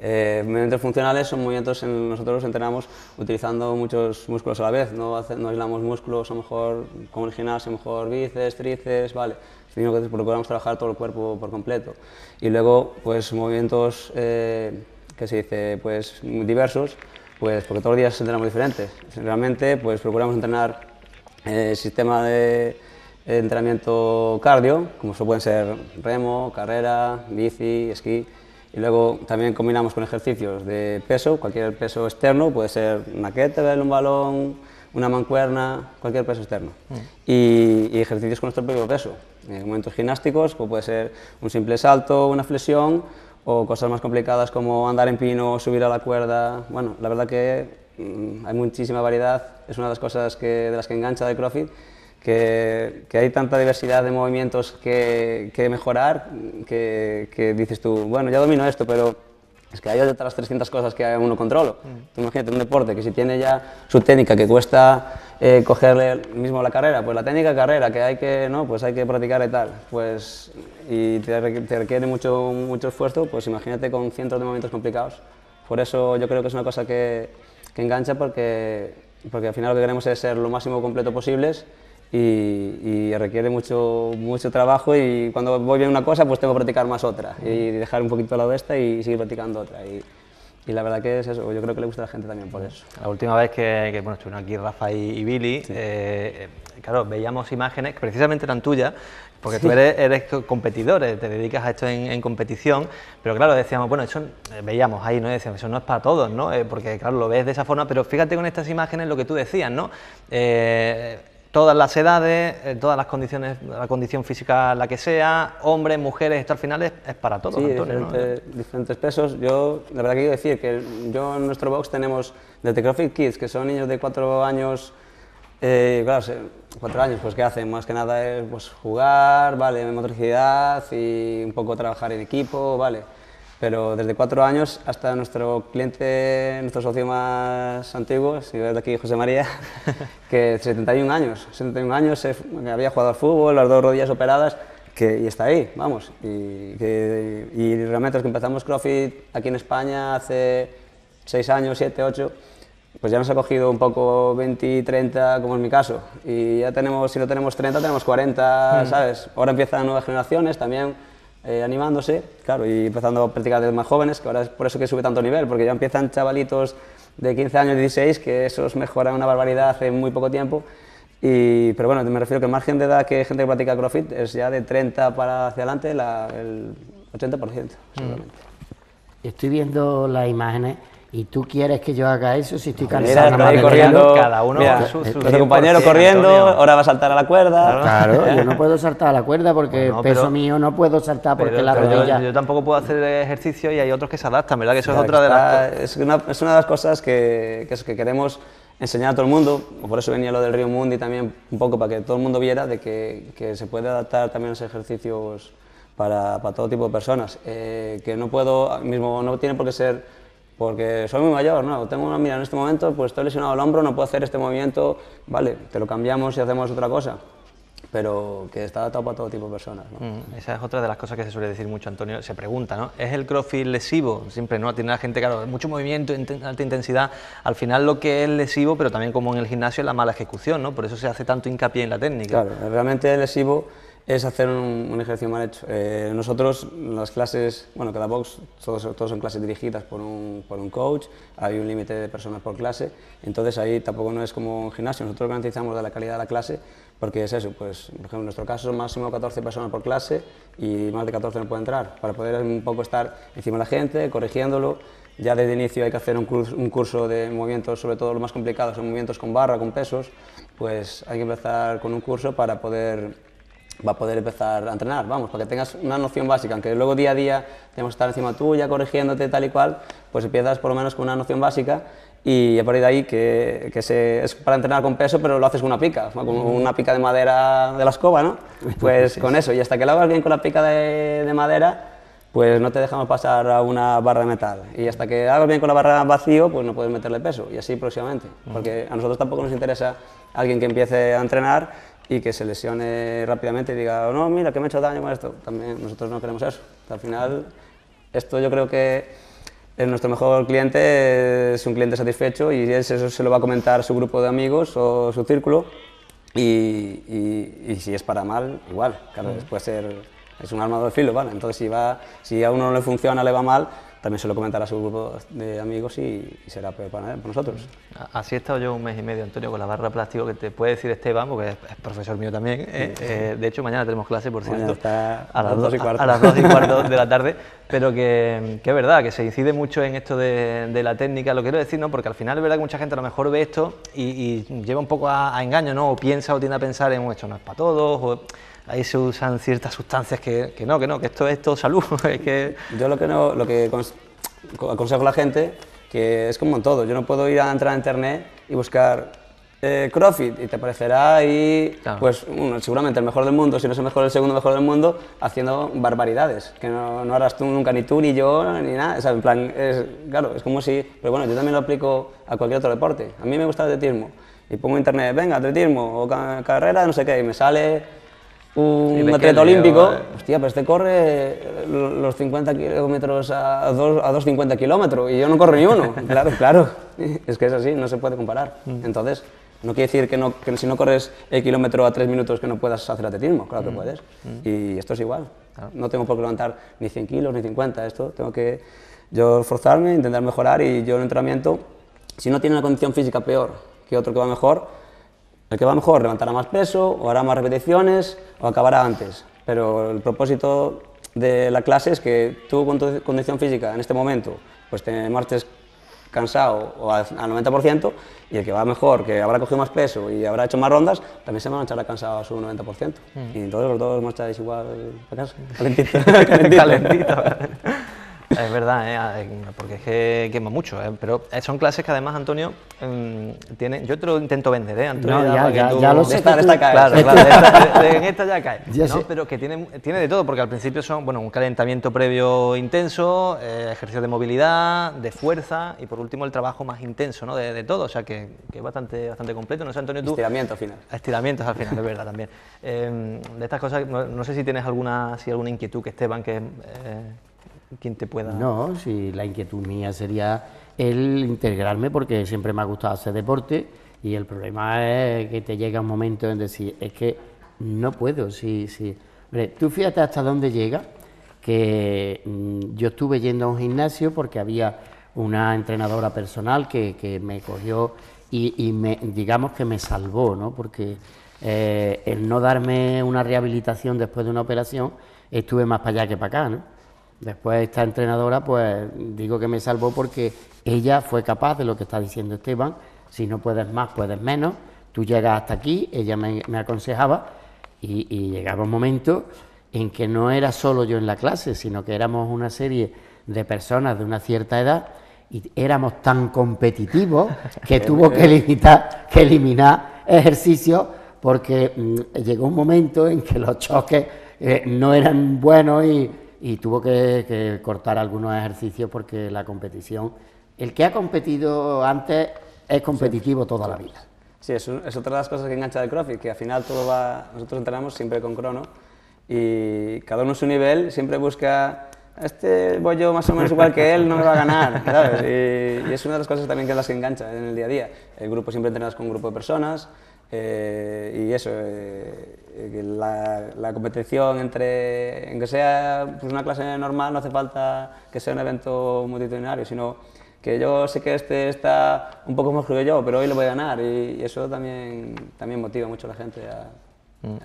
Eh, movimientos funcionales son movimientos en nosotros entrenamos utilizando muchos músculos a la vez, no, hace- aislamos músculos, a lo mejor como el gimnasio, a lo mejor bíceps, tríceps, vale, sino que procuramos trabajar todo el cuerpo por completo. Y luego, pues movimientos, eh, que se dice, pues diversos, pues porque todos los días entrenamos diferentes. Realmente, pues procuramos entrenar eh, sistema de entrenamiento cardio, como eso pueden ser remo, carrera, bici, esquí. Y luego también combinamos con ejercicios de peso, cualquier peso externo, puede ser una kettlebell, un balón, una mancuerna, cualquier peso externo. Y, y ejercicios con nuestro propio peso. En momentos gimnásticos, pues puede ser un simple salto, una flexión, o cosas más complicadas como andar en pino, subir a la cuerda. Bueno, la verdad que mm, hay muchísima variedad, es una de las cosas que, de las que engancha de CrossFit, que, que hay tanta diversidad de movimientos que, que mejorar, que, que dices tú, bueno, ya domino esto, pero es que hay otras 300 cosas que aún no controlo. Tú imagínate un deporte que si tiene ya su técnica que cuesta eh, cogerle mismo la carrera, pues la técnica carrera que hay que, ¿no? pues hay que practicar y tal, pues, y te, te requiere mucho, mucho esfuerzo, pues imagínate con cientos de movimientos complicados. Por eso yo creo que es una cosa que, que engancha porque, porque al final lo que queremos es ser lo máximo completo posibles y, y requiere mucho, mucho trabajo y cuando voy bien una cosa pues tengo que practicar más otra y dejar un poquito a lado esta y seguir practicando otra. Y, y la verdad que es eso, yo creo que le gusta a la gente también por eso. La última vez que, que, bueno, estuvieron aquí Rafa y, y Billy, eh, eh, claro, veíamos imágenes que precisamente eran tuyas, porque tú eres, eres co- competidor, eh, te dedicas a esto en, en competición, pero claro, decíamos, bueno, eso eh, veíamos ahí, ¿no? Decíamos, eso no es para todos, ¿no? Eh, porque claro, lo ves de esa forma, pero fíjate con estas imágenes lo que tú decías, ¿no? Eh, todas las edades, todas las condiciones, la condición física la que sea, hombres, mujeres, esto al final es, es para todos, Sí, Antonio, ¿no? diferentes, pesos. Yo, la verdad que quiero decir que yo en nuestro box tenemos desde CrossFit Kids, que son niños de cuatro años, claro, se- cuatro años, pues ¿qué hacen? Más que nada es pues, jugar, vale, motricidad y un poco trabajar en equipo, vale. Pero desde cuatro años hasta nuestro cliente, nuestro socio más antiguo, si ves de aquí José María, que 71 años, 71 años, eh, había jugado al fútbol, las dos rodillas operadas, que, y está ahí, vamos. Y, que- y realmente los que empezamos CrossFit aquí en España hace 6 años, 7, 8, pues ya nos ha cogido un poco 20, 30, como es mi caso. Y ya tenemos, si no tenemos 30, tenemos 40, ¿sabes? Ahora empiezan nuevas generaciones también eh, animándose, claro, y empezando a practicar desde más jóvenes, que ahora es por eso que sube tanto nivel, porque ya empiezan chavalitos de 15 años, 16, que esos mejoran una barbaridad en muy poco tiempo. Y, pero bueno, me refiero que el margen de edad que hay gente que practica CrossFit es ya de 30 para hacia adelante, la, el- 80%, seguramente. Estoy viendo las imágenes y tú quieres que yo haga eso si estoy Mira, cansado. más de corriendo, cada uno mira, su- su nuestro compañero 100%, corriendo, Antonio. ahora va a saltar a la cuerda. Claro, yo no puedo saltar a la cuerda porque Bueno, peso pero- mío no puedo saltar porque Pero- la pero yo- rodilla. yo, tampoco puedo hacer ejercicio y hay otros que se adaptan, ¿verdad? Que eso es otra de las es, una, es una de las cosas que, que, es que queremos enseñar a todo el mundo, por eso venía lo del Río Mundi también un poco para que todo el mundo viera de que, que se puede adaptar también los ejercicios para, para todo tipo de personas, Eh, que no puedo, mismo no tiene por qué ser porque soy muy mayor, no, tengo una mira en este momento, pues estoy lesionado el hombro, no puedo hacer este movimiento, vale, te lo cambiamos y hacemos otra cosa, pero que está adaptado para todo tipo de personas. ¿no? Mm, Esa es otra de las cosas que se suele decir mucho, Antonio. Se pregunta, ¿no? ¿Es el crossfit lesivo? Siempre, ¿no? Tiene la gente, claro, mucho movimiento, alta intensidad. Al final lo que es lesivo, pero también como en el gimnasio, es la mala ejecución, ¿no? Por eso se hace tanto hincapié en la técnica. Claro, realmente lesivo es hacer un, ejercicio mal hecho. Eh, nosotros, las clases, bueno, cada box, todos, todos son clases dirigidas por un, por un coach, hay un límite de personas por clase, entonces ahí tampoco no es como un gimnasio, nosotros garantizamos de la calidad de la clase, porque es eso, pues, por ejemplo, en nuestro caso máximo 14 personas por clase y más de 14 no pueden entrar, para poder un poco estar encima de la gente, corrigiéndolo, ya desde inicio hay que hacer un curso, un curso de movimientos, sobre todo lo más complicado, son movimientos con barra, con pesos, pues hay que empezar con un curso para poder va a poder empezar a entrenar, vamos, para que tengas una noción básica, aunque luego día a día tenemos que estar encima tuya, corrigiéndote tal y cual, pues empiezas por lo menos con una noción básica y a partir de ahí que, que se, es para entrenar con peso, pero lo haces con una pica, con una pica de madera de la escoba, ¿no? Pues con eso, y hasta que lo hagas bien con la pica de, de madera, pues no te dejamos pasar a una barra de metal. Y hasta que hagas bien con la barra vacío, pues no puedes meterle peso, y así próximamente. Porque a nosotros tampoco nos interesa alguien que empiece a entrenar y que se lesione rápidamente y diga, no, mira, que me he hecho daño con esto. También nosotros no queremos eso. Al final, esto yo creo que eh, nuestro mejor cliente es un cliente satisfecho y eso se lo va a comentar su grupo de amigos o su círculo y, y- y si es para mal, igual, claro, puede ser, es un arma de filo, ¿vale? Entonces si, va, si a uno no le funciona, le va mal, también se lo comentará a su grupo de amigos y, y será peor para, nosotros. A- Así he estado yo un mes y medio, Antonio, con la barra plástico que te puede decir Esteban, porque es, es profesor mío también. ¿eh? Eh, de hecho, mañana tenemos clase, por cierto, está a las, a dos y cuarto. a las dos y cuarto de la tarde, pero que, que es verdad, que se incide mucho en esto de, de la técnica, lo quiero decir, ¿no? porque al final es verdad que mucha gente a lo mejor ve esto y, y lleva un poco a, a engaño, ¿no? o piensa o tiende a pensar en "Oh, esto no es para todos, o ahí se usan ciertas sustancias que, que no, que no, que esto es todo salud, es que... Yo lo que, no, lo que cons- aconsejo a la gente, que es como en todo, yo no puedo ir a entrar a internet y buscar eh, CrossFit y te aparecerá ahí, Claro. pues uno, seguramente el mejor del mundo, si no es el mejor, el segundo mejor del mundo, haciendo barbaridades, que no, no harás tú nunca, ni tú, ni yo, ni nada, o sea, en plan, es, claro, es como si, pero bueno, yo también lo aplico a cualquier otro deporte, a mí me gusta el atletismo, y pongo en internet, venga, atletismo, o ca- carrera, no sé qué, y me sale un atleta olímpico, eh. hostia, pero este corre eh, los 50 kilómetros a, dos- a 2,50 kilómetros y yo no corro ni uno. claro, claro, es que es así, no se puede comparar. Mm. Entonces, no quiere decir que, no, que si no corres el kilómetro a 3 minutos que no puedas hacer atletismo, claro Mm. que puedes. Y esto es igual. No tengo por qué levantar ni 100 kilos ni 50, esto tengo que yo esforzarme, intentar mejorar y yo el entrenamiento, si no tiene una condición física peor que otro que va mejor, el que va mejor levantará más peso, o hará más repeticiones, o acabará antes. Pero el propósito de la clase es que tú con tu condición física en este momento, pues te marches cansado o al al 90%, y el que va mejor, que habrá cogido más peso y habrá hecho más rondas, también se marchará cansado a su 90%. Y entonces los dos marcháis igual casa, calentito. calentito. Es verdad, ¿eh? porque es que quema mucho, ¿eh? pero eh, son clases que además, Antonio, mm, tiene, yo te lo intento vender, ¿eh, Antonio? No, ya, ya, tú- ya lo sé. esta- que de tú- esta cae. Claro, claro, de esta, de- en esta ya cae. Ya ¿no? Pero que tiene, tiene de todo, porque al principio son bueno, un calentamiento previo intenso, eh, ejercicio de movilidad, de fuerza y por último el trabajo más intenso ¿no? de, de todo. O sea que, que es bastante, bastante completo. No sé, Antonio, tú. Estiramiento al final. Estiramientos al final, es verdad también. Eh, de estas cosas, no, no sé si tienes alguna, si alguna inquietud que Esteban, que eh, te pueda. No, si la inquietud mía sería el integrarme porque siempre me ha gustado hacer deporte y el problema es que te llega un momento en decir, es que no puedo, sí, sí. Tú fíjate hasta dónde llega, que mm, yo estuve yendo a un gimnasio porque había una entrenadora personal que, que me cogió y, y me, digamos que me salvó, ¿no? Porque eh, el no darme una rehabilitación después de una operación, estuve más para allá que para acá, ¿no? Después esta entrenadora, pues digo que me salvó porque ella fue capaz de lo que está diciendo Esteban, si no puedes más, puedes menos, tú llegas hasta aquí, ella me, me aconsejaba y, y llegaba un momento en que no era solo yo en la clase, sino que éramos una serie de personas de una cierta edad y éramos tan competitivos que tuvo que, limitar, que eliminar ejercicios porque mm, llegó un momento en que los choques eh, no eran buenos y, y tuvo que, que cortar algunos ejercicios porque la competición, el que ha competido antes es competitivo toda la vida. Sí, es, un- es otra de las cosas que engancha del CrossFit, que al final todo va, nosotros entrenamos siempre con crono y cada uno a su nivel siempre busca, este voy yo más o menos igual que él, no me va a ganar, ¿sabes? Y, y es una de las cosas también que las que engancha en el día a día. El grupo siempre entrenas con un grupo de personas eh, y eso, eh, la, la competición entre, en que sea pues, una clase normal no hace falta que sea un evento multitudinario, sino que yo sé que este está un poco mejor que yo, pero hoy lo voy a ganar. Y, y eso también, también motiva mucho a la gente a,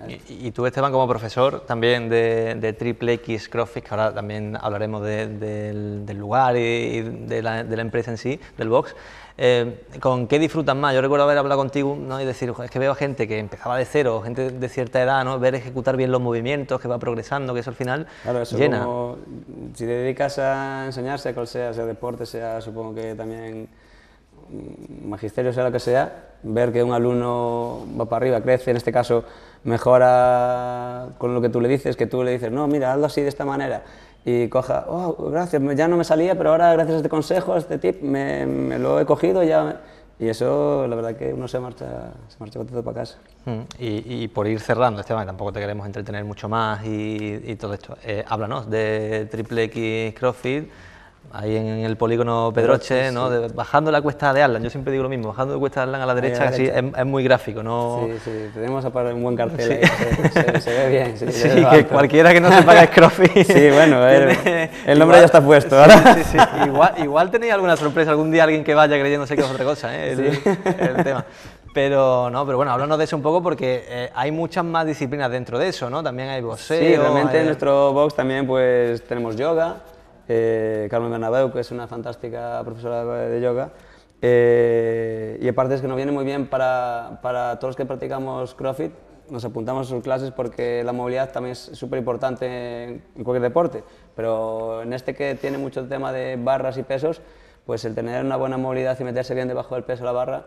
a- Y, y tú, Esteban, como profesor también de, de Triple X CrossFit, que ahora también hablaremos de- del, del lugar y, y de, la, de la empresa en sí, del box, eh, ¿con qué disfrutas más? Yo recuerdo haber hablado contigo ¿no? y decir, "Joder, es que veo gente que empezaba de cero, gente de cierta edad, ¿no? ver ejecutar bien los movimientos, que va progresando, que eso al final Claro, eso llena. como si te dedicas a enseñarse, cual sea, sea deporte, sea supongo que también magisterio, sea lo que sea, ver que un alumno va para arriba, crece, en este caso mejora con lo que tú le dices, que tú le dices, no, mira, hazlo así de esta manera, y coja, oh, gracias, ya no me salía, pero ahora gracias a este consejo, a este tip, me, lo he cogido ya... me-". Y eso, la verdad que uno se marcha, se marcha contento para casa. Mm, Y, por ir cerrando, Esteban, tampoco te queremos entretener mucho más y, y todo esto. Eh, háblanos de Triple X CrossFit, ahí en el polígono Pedroche, ¿no? De- bajando la cuesta de Arlan. Yo siempre digo lo mismo, bajando la cuesta de Arlan a la derecha, la derecha. es, es muy gráfico, ¿no? Sí, sí, tenemos a parar un buen cartel ahí, se, se- se ve bien. Sí, Sí, que alto. cualquiera que no sepa que es CrossFit. Sí, bueno, a ver, tiene- el nombre ya está puesto. Sí, sí, sí. Igual, igual tenéis alguna sorpresa, algún día alguien que vaya creyéndose que es otra cosa, ¿eh? el, el tema. Pero no, pero bueno, háblanos de eso un poco porque eh, hay muchas más disciplinas dentro de eso, ¿no? También hay boxeo. Sí, realmente hay- en nuestro box también pues tenemos yoga, eh, Carmen Bernabeu, que es una fantástica profesora de yoga, eh, y aparte es que nos viene muy bien para, para todos los que practicamos CrossFit, nos apuntamos a sus clases porque la movilidad también es súper importante en cualquier deporte, pero en este que tiene mucho tema de barras y pesos, pues el tener una buena movilidad y meterse bien debajo del peso de la barra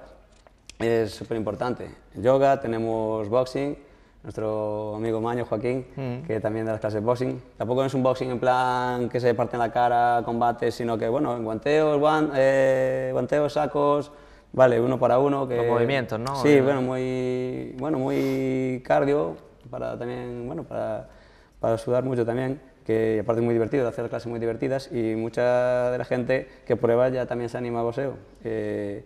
es súper importante. Yoga, tenemos boxing, nuestro amigo Maño, Joaquín, que también da las clases de boxing. Tampoco es un boxing en plan que se parte en la cara, combates, sino que, bueno, en guanteos, guan- eh, guanteos, sacos, vale, uno para uno. Que, Los movimientos, ¿no? Sí, Eh, bueno, muy, bueno, muy cardio, para también, bueno, para, para sudar mucho también, que aparte es muy divertido, hacer las clases muy divertidas y mucha de la gente que prueba ya también se anima a boxeo. Eh,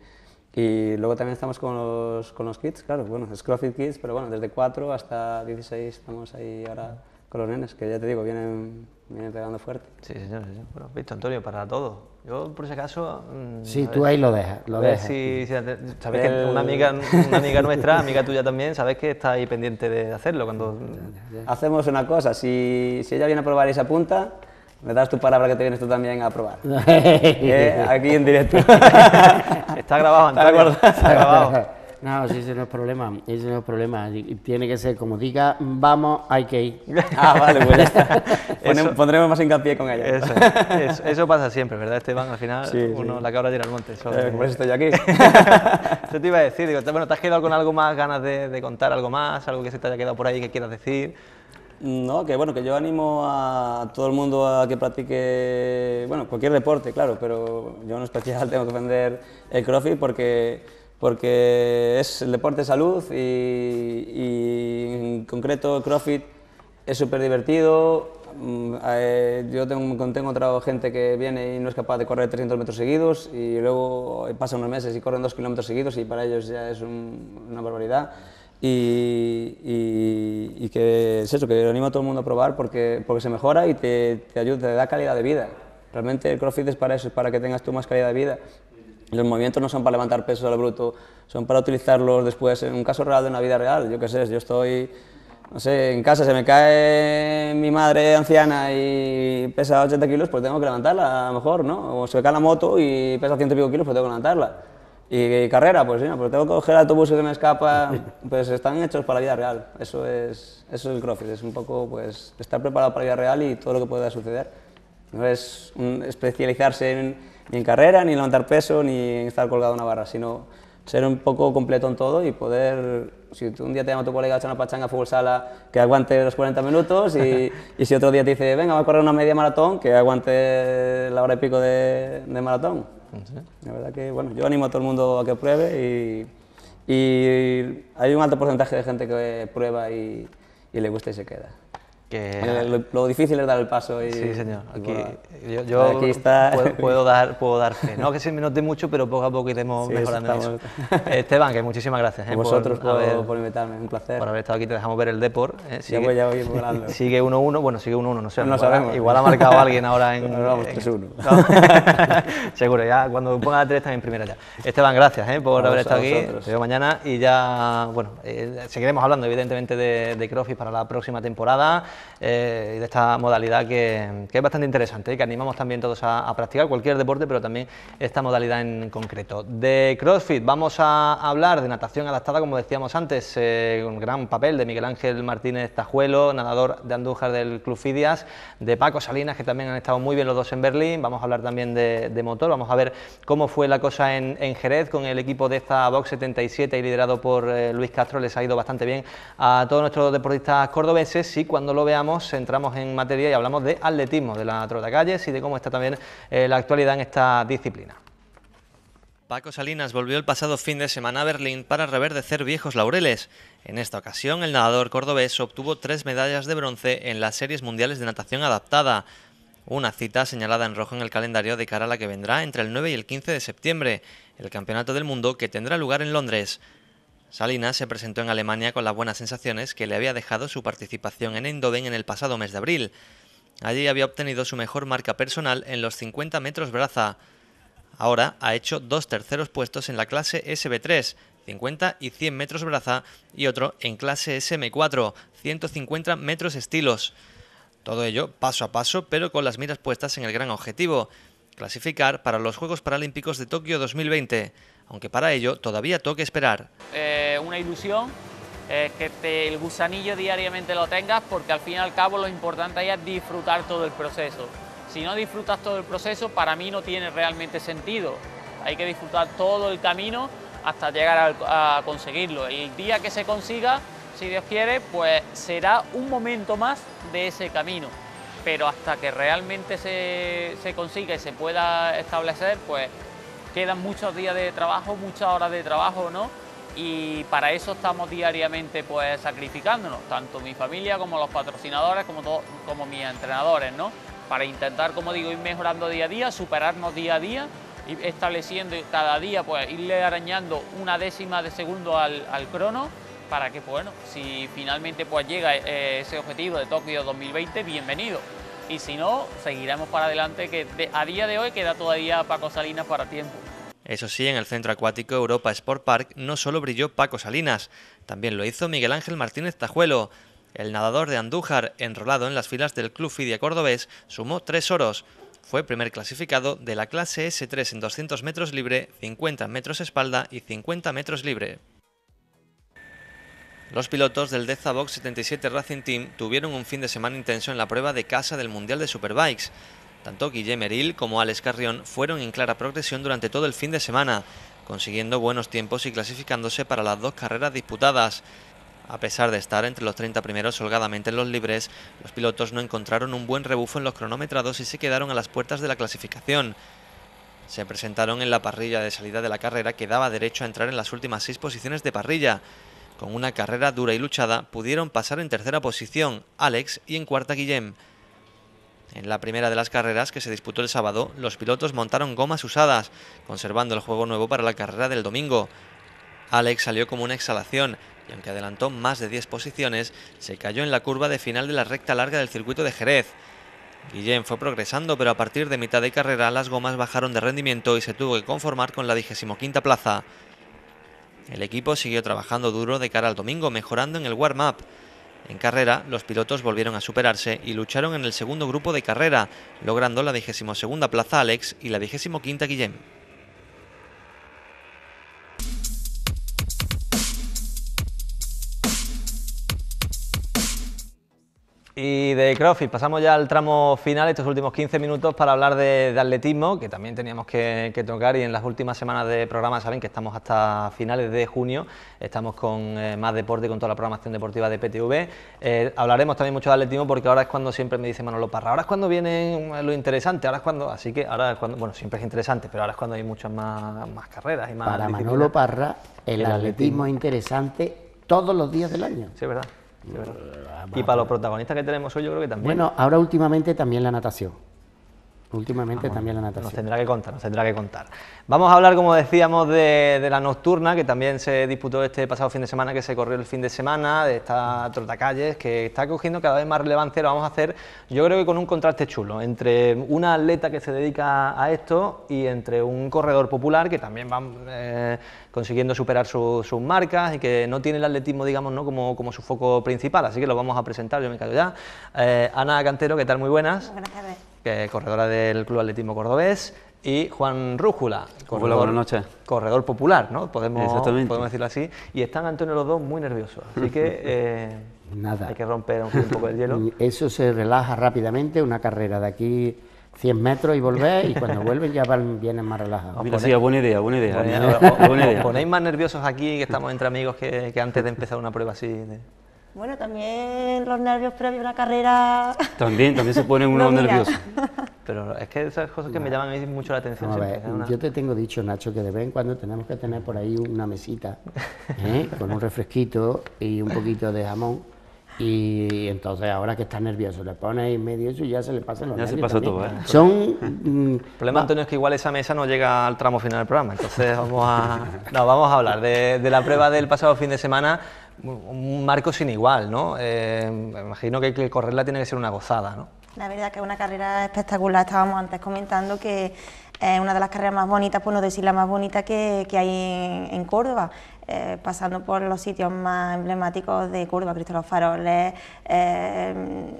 y luego también estamos con los, con los kids, claro, bueno, es CrossFit Kids, pero bueno, desde 4 hasta 16 estamos ahí ahora con los nenes, que ya te digo, vienen, vienen pegando fuerte. Sí, señor, sí, señor. Bueno, visto, Antonio, para todo. Yo, por si acaso... mm, Sí, tú ver- ahí lo dejas, lo dejas. si, si- sabes que El- una amiga, una amiga nuestra, amiga tuya también, sabes que está ahí pendiente de hacerlo cuando... Hacemos una cosa, si, si ella viene a probar y se apunta, me das tu palabra que te vienes tú también a probar. Eh, Aquí en directo. Está grabado, Está Antonio. Está grabado. No, sí, ese no es problema, ese no es problema. Tiene que ser como diga, vamos, hay que ir. ah, vale, pues ya está. Eso- pondremos más hincapié con ella. Eso, eso, eso pasa siempre, ¿verdad, Esteban? Al final, Sí, sí. uno, la cabra llena el monte. Eso, Eh, por eso estoy aquí. eso te iba a decir, digo, bueno, ¿te has quedado con algo más, ganas de, de contar algo más, algo que se te haya quedado por ahí que quieras decir? No, que bueno, que yo animo a todo el mundo a que practique, bueno, cualquier deporte, claro, pero yo en especial tengo que defender el CrossFit porque, porque es el deporte de salud y, y en concreto el CrossFit es súper divertido. Mm, eh, Yo tengo, tengo otra gente que viene y no es capaz de correr 300 metros seguidos y luego pasan unos meses y corren 2 kilómetros seguidos y para ellos ya es un- una barbaridad y, y- y que es eso, que animo a todo el mundo a probar porque, porque se mejora y te, te ayuda, te da calidad de vida. Realmente el CrossFit es para eso, es para que tengas tú más calidad de vida. Los movimientos no son para levantar pesos a lo bruto, son para utilizarlos después en un caso real de una vida real. Yo qué sé, yo estoy No sé, en casa se me cae mi madre anciana y pesa 80 kilos, pues tengo que levantarla a lo mejor, ¿no? O se me cae la moto y pesa 100 y pico kilos, pues tengo que levantarla. Y, carrera, pues sí, pues tengo que coger autobuses que me escapa, pues están hechos para la vida real. Eso es, eso es el CrossFit, es un poco pues estar preparado para la vida real y todo lo que pueda suceder. No es especializarse en, ni en carrera, ni en levantar peso, ni en estar colgado en una barra, sino ser un poco completo en todo y poder, si tú un día te llama tu colega a echar una pachanga fútbol sala, que aguante los 40 minutos y, y, si otro día te dice, venga, va a correr una media maratón, que aguante la hora y pico de, de maratón. La verdad que, bueno, yo animo a todo el mundo a que pruebe y, hay un alto porcentaje de gente que prueba y le gusta y se queda. Que... Lo, difícil es dar el paso. Y, sí, señor. Aquí, yo, aquí está... puedo, dar, puedo dar fe. No que se me note mucho, pero poco a poco iremos mejorando eso. Esteban, que muchísimas gracias. ¿eh? Vosotros por, invitarme, un placer. Por haber estado aquí, te dejamos ver el Deport. ¿eh? Sigue, voy, ya voy volando. Sigue 1-1, bueno, sigue 1-1, no sé. No igual, sabemos. Igual ha marcado alguien ahora en... Bueno, vamos, 3-1. Seguro, ya cuando ponga 3 también primera ya. Esteban, gracias ¿eh? por haber estado aquí. Te veo mañana y ya, bueno, eh, seguiremos hablando evidentemente de, de CrossFit para la próxima temporada. Eh, de esta modalidad que, es bastante interesante y que animamos también todos a, practicar cualquier deporte, pero también esta modalidad en concreto. De CrossFit vamos a hablar de natación adaptada, como decíamos antes, eh, un gran papel de Miguel Ángel Martínez Tajuelo, nadador de Andújar del Club Fidias, de Paco Salinas, que también han estado muy bien los dos en Berlín, vamos a hablar también de, motor, vamos a ver cómo fue la cosa en, Jerez con el equipo de esta Box 77 y liderado por eh, Luis Castro, les ha ido bastante bien a todos nuestros deportistas cordobeses y cuando lo veamos entramos en materia y hablamos de atletismo, de la calles y de cómo está también eh, la actualidad en esta disciplina. Paco Salinas volvió el pasado fin de semana a Berlín para reverdecer viejos laureles. En esta ocasión, el nadador cordobés obtuvo tres medallas de bronce en las series mundiales de natación adaptada. Una cita señalada en rojo en el calendario de cara a la que vendrá entre el 9 y el 15 de septiembre, el Campeonato del Mundo que tendrá lugar en Londres. Salinas se presentó en Alemania con las buenas sensaciones que le había dejado su participación en Eindhoven en el pasado mes de abril. Allí había obtenido su mejor marca personal en los 50 metros braza. Ahora ha hecho dos terceros puestos en la clase SB3, 50 y 100 metros braza, y otro en clase SM4, 150 metros estilos. Todo ello paso a paso, pero con las miras puestas en el gran objetivo, clasificar para los Juegos Paralímpicos de Tokio 2020 aunque para ello todavía toque esperar. Eh, una ilusión es que el gusanillo diariamente lo tengas porque al fin y al cabo lo importante es disfrutar todo el proceso. Si no disfrutas todo el proceso, para mí no tiene realmente sentido. Hay que disfrutar todo el camino hasta llegar a, conseguirlo. El día que se consiga, si Dios quiere, pues será un momento más de ese camino. Pero hasta que realmente se consiga y se pueda establecer, pues quedan muchos días de trabajo, muchas horas de trabajo, ¿no? Y para eso estamos diariamente pues sacrificándonos, tanto mi familia como los patrocinadores, como, como mis entrenadores, ¿no? Para intentar, como digo, ir mejorando día a día, superarnos día a día, y estableciendo cada día, pues irle arañando una décima de segundo al, crono, para que, pues, bueno, si finalmente pues llega eh, ese objetivo de Tokio 2020, bienvenido y si no, seguiremos para adelante, que a día de hoy queda todavía Paco Salinas para tiempo. Eso sí, en el centro acuático Europa Sport Park no solo brilló Paco Salinas, también lo hizo Miguel Ángel Martínez Tajuelo. El nadador de Andújar, enrolado en las filas del Club Fidia Cordobés, sumó tres oros. Fue primer clasificado de la clase S3 en 200 metros libre, 50 metros espalda y 50 metros libre. Los pilotos del Deza Box 77 Racing Team tuvieron un fin de semana intenso en la prueba de casa del Mundial de Superbikes. Tanto Guillem Eril como Alex Carrión fueron en clara progresión durante todo el fin de semana, consiguiendo buenos tiempos y clasificándose para las dos carreras disputadas. A pesar de estar entre los 30 primeros holgadamente en los libres, los pilotos no encontraron un buen rebufo en los cronometrados y se quedaron a las puertas de la clasificación. Se presentaron en la parrilla de salida de la carrera que daba derecho a entrar en las últimas seis posiciones de parrilla, con una carrera dura y luchada, pudieron pasar en tercera posición Alex y en cuarta Guillem. En la primera de las carreras que se disputó el sábado, los pilotos montaron gomas usadas, conservando el juego nuevo para la carrera del domingo. Alex salió como una exhalación y aunque adelantó más de 10 posiciones, se cayó en la curva de final de la recta larga del circuito de Jerez. Guillem fue progresando, pero a partir de mitad de carrera las gomas bajaron de rendimiento y se tuvo que conformar con la 25 plaza. El equipo siguió trabajando duro de cara al domingo, mejorando en el warm-up. En carrera, los pilotos volvieron a superarse y lucharon en el segundo grupo de carrera, logrando la 22 plaza Alex y la 25 Guillem. Y de CrossFit pasamos ya al tramo final, estos últimos 15 minutos para hablar de, atletismo, que también teníamos que, tocar y en las últimas semanas de programa saben que estamos hasta finales de junio, estamos con eh, más deporte, con toda la programación deportiva de PTV. Eh, hablaremos también mucho de atletismo porque ahora es cuando siempre me dice Manolo Parra, ahora es cuando viene lo interesante, ahora es cuando, así que ahora es cuando, bueno, siempre es interesante, pero ahora es cuando hay muchas más, más carreras y más... Para Manolo Parra, el, atletismo es interesante todos los días del año. Sí, es verdad. Y para los protagonistas que tenemos hoy, yo creo que también. Bueno, ahora últimamente también la natación. Últimamente también la natación. Nos tendrá que contar, nos tendrá que contar. Vamos a hablar, como decíamos, de, la nocturna, que también se disputó este pasado fin de semana, que se corrió el fin de semana, de esta trotacalles, que está cogiendo cada vez más relevancia. Lo vamos a hacer, yo creo que con un contraste chulo, entre una atleta que se dedica a esto y entre un corredor popular que también va eh, consiguiendo superar sus marcas y que no tiene el atletismo, digamos, ¿no? como, como su foco principal. Así que lo vamos a presentar, yo me callo ya. Eh, Ana Cantero, ¿qué tal? Muy buenas. Buenas tardes corredora del Club Atletismo Cordobés, y Juan Rújula, corredor, buenas noches. corredor popular, ¿no? Podemos, podemos decirlo así. Y están Antonio los dos muy nerviosos, así que eh, Nada. hay que romper un, poco el hielo. Eso se relaja rápidamente, una carrera de aquí 100 metros y volver, y cuando vuelven ya van, vienen más relajados. Mira, sí, buena idea, buena idea. Buena idea. ¿Ponéis más nerviosos aquí, que estamos entre amigos, que, que antes de empezar una prueba así? De... Bueno, también los nervios previos a una carrera. También, también se ponen unos nerviosos. Pero es que esas cosas que me llaman mucho la atención. Yo te tengo dicho, Nacho, que de vez en cuando tenemos que tener por ahí una mesita ¿eh? con un refresquito y un poquito de jamón. Y entonces ahora que está nervioso, le pones ahí medio eso y ya se le pasa los Ya se pasó todo, ¿eh? Son... Mm, el problema, Antonio, es que igual esa mesa no llega al tramo final del programa. Entonces vamos a, no, vamos a hablar de, de la prueba del pasado fin de semana un marco sin igual, ¿no? Eh, me imagino que, que correrla tiene que ser una gozada, ¿no? La verdad que es una carrera espectacular, estábamos antes comentando que es una de las carreras más bonitas, por no decir la más bonita que, hay en, Córdoba, eh, pasando por los sitios más emblemáticos de Córdoba, Cristo los Faroles, eh,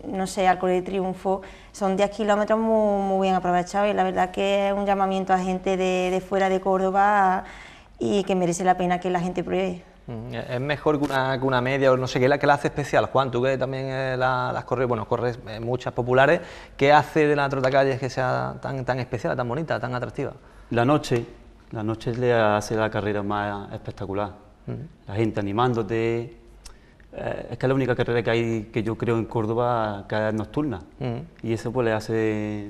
no sé, Arco de Triunfo, son 10 kilómetros muy, bien aprovechados y la verdad que es un llamamiento a gente de, de fuera de Córdoba y que merece la pena que la gente pruebe. Mm, es mejor que una, que una media o no sé qué, la que la hace especial. Juan, tú que también eh, las corres, bueno, corres eh, muchas populares, ¿qué hace de la trotacalles que sea tan, tan especial, tan bonita, tan atractiva? La noche, la noche le hace la carrera más espectacular. Mm. La gente animándote. Eh, es que es la única carrera que hay que yo creo en Córdoba que es nocturna. Mm. Y eso pues le hace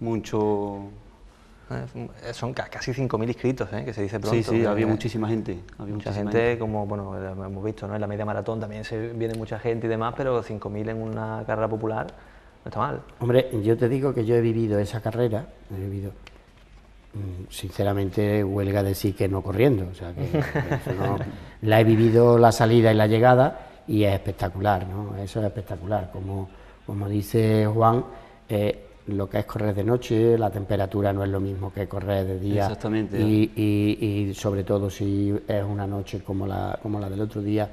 mucho son casi 5.000 inscritos, ¿eh? que se dice pronto. Sí, sí, había muchísima gente. Había mucha gente, como bueno, hemos visto, ¿no? en la media maratón también se viene mucha gente y demás, pero 5.000 en una carrera popular no está mal. Hombre, yo te digo que yo he vivido esa carrera, he vivido, mm, sinceramente, huelga decir que no corriendo, o sea, que, la he vivido la salida y la llegada y es espectacular, ¿no? Eso es espectacular, como, como dice Juan. Eh, lo que es correr de noche, la temperatura no es lo mismo que correr de día. Exactamente. Y, sobre todo si es una noche como la, como la del otro día,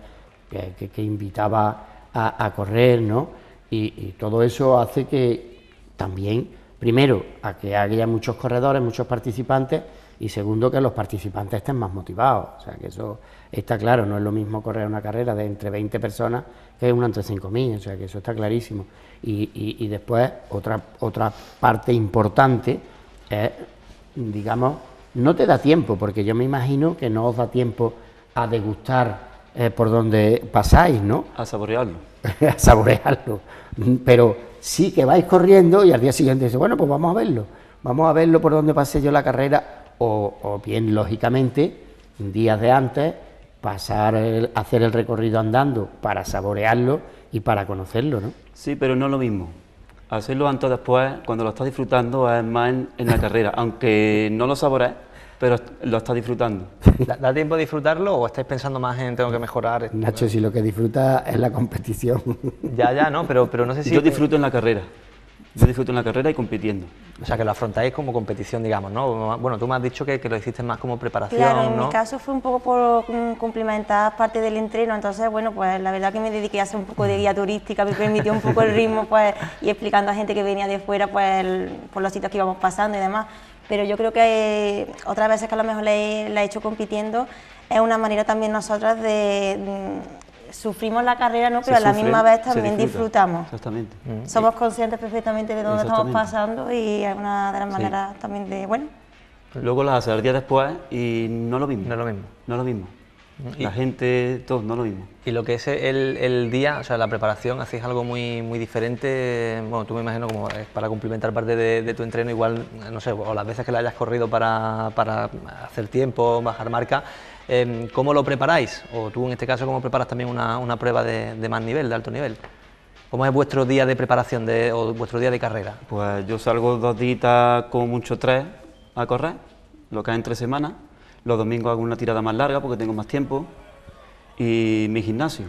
que, invitaba a, correr, ¿no? Y, todo eso hace que también, primero, a que haya muchos corredores, muchos participantes, y segundo, que los participantes estén más motivados. O sea, que eso está claro, no es lo mismo correr una carrera de entre 20 personas que una entre 5.000, o sea, que eso está clarísimo. Y, después, otra, otra parte importante es, digamos, no te da tiempo, porque yo me imagino que no os da tiempo a degustar eh, por donde pasáis, ¿no? A saborearlo. a saborearlo. Pero sí que vais corriendo y al día siguiente dices, bueno, pues vamos a verlo. Vamos a verlo por donde pasé yo la carrera, o, bien, lógicamente, días de antes, pasar, hacer el recorrido andando para saborearlo y para conocerlo, ¿no? Sí, pero no es lo mismo. Hacerlo antes o después, cuando lo estás disfrutando, es más en, la carrera, aunque no lo saborees, pero lo estás disfrutando. ¿Da, tiempo de disfrutarlo o estáis pensando más en tengo que mejorar? Nacho, si lo que disfruta es la competición. Ya, ya, no, pero, pero no sé si... Yo disfruto en la carrera. Yo disfruto en la carrera y compitiendo. O sea, que lo afrontáis como competición, digamos, ¿no? Bueno, tú me has dicho que, que lo hiciste más como preparación, Claro, en ¿no? mi caso fue un poco por mm, complementar parte del entreno, entonces, bueno, pues la verdad que me dediqué a hacer un poco de guía turística, me permitió un poco el ritmo, pues, y explicando a gente que venía de fuera, pues, el- por los sitios que íbamos pasando y demás. Pero yo creo que eh, otras veces que a lo mejor la he, la he hecho compitiendo, es una manera también nosotras de... sufrimos la carrera, ¿no? Pero Se a la sufre, misma vez también disfruta. disfrutamos. Exactamente. Somos conscientes perfectamente de dónde estamos pasando y es una de las Sí. maneras también de, bueno, Luego las haces al día después y no lo mismo. No es lo mismo. No lo mismo. Y- La gente, todo, no lo mismo. Y lo que es el, el día, o sea, la preparación, hacéis algo muy, muy diferente. Bueno, tú me imagino como es para complementar parte de, de tu entreno, igual, no sé, o las veces que la hayas corrido para, para hacer tiempo, bajar marca. Eh, ¿Cómo lo preparáis? O tú en este caso, ¿cómo preparas también una, una prueba de, de más nivel, de alto nivel? ¿Cómo es vuestro día de preparación de, o vuestro día de carrera? Pues yo salgo dos días, como mucho tres, a correr, lo que es entre semanas. Los domingos hago una tirada más larga porque tengo más tiempo. Y mi gimnasio.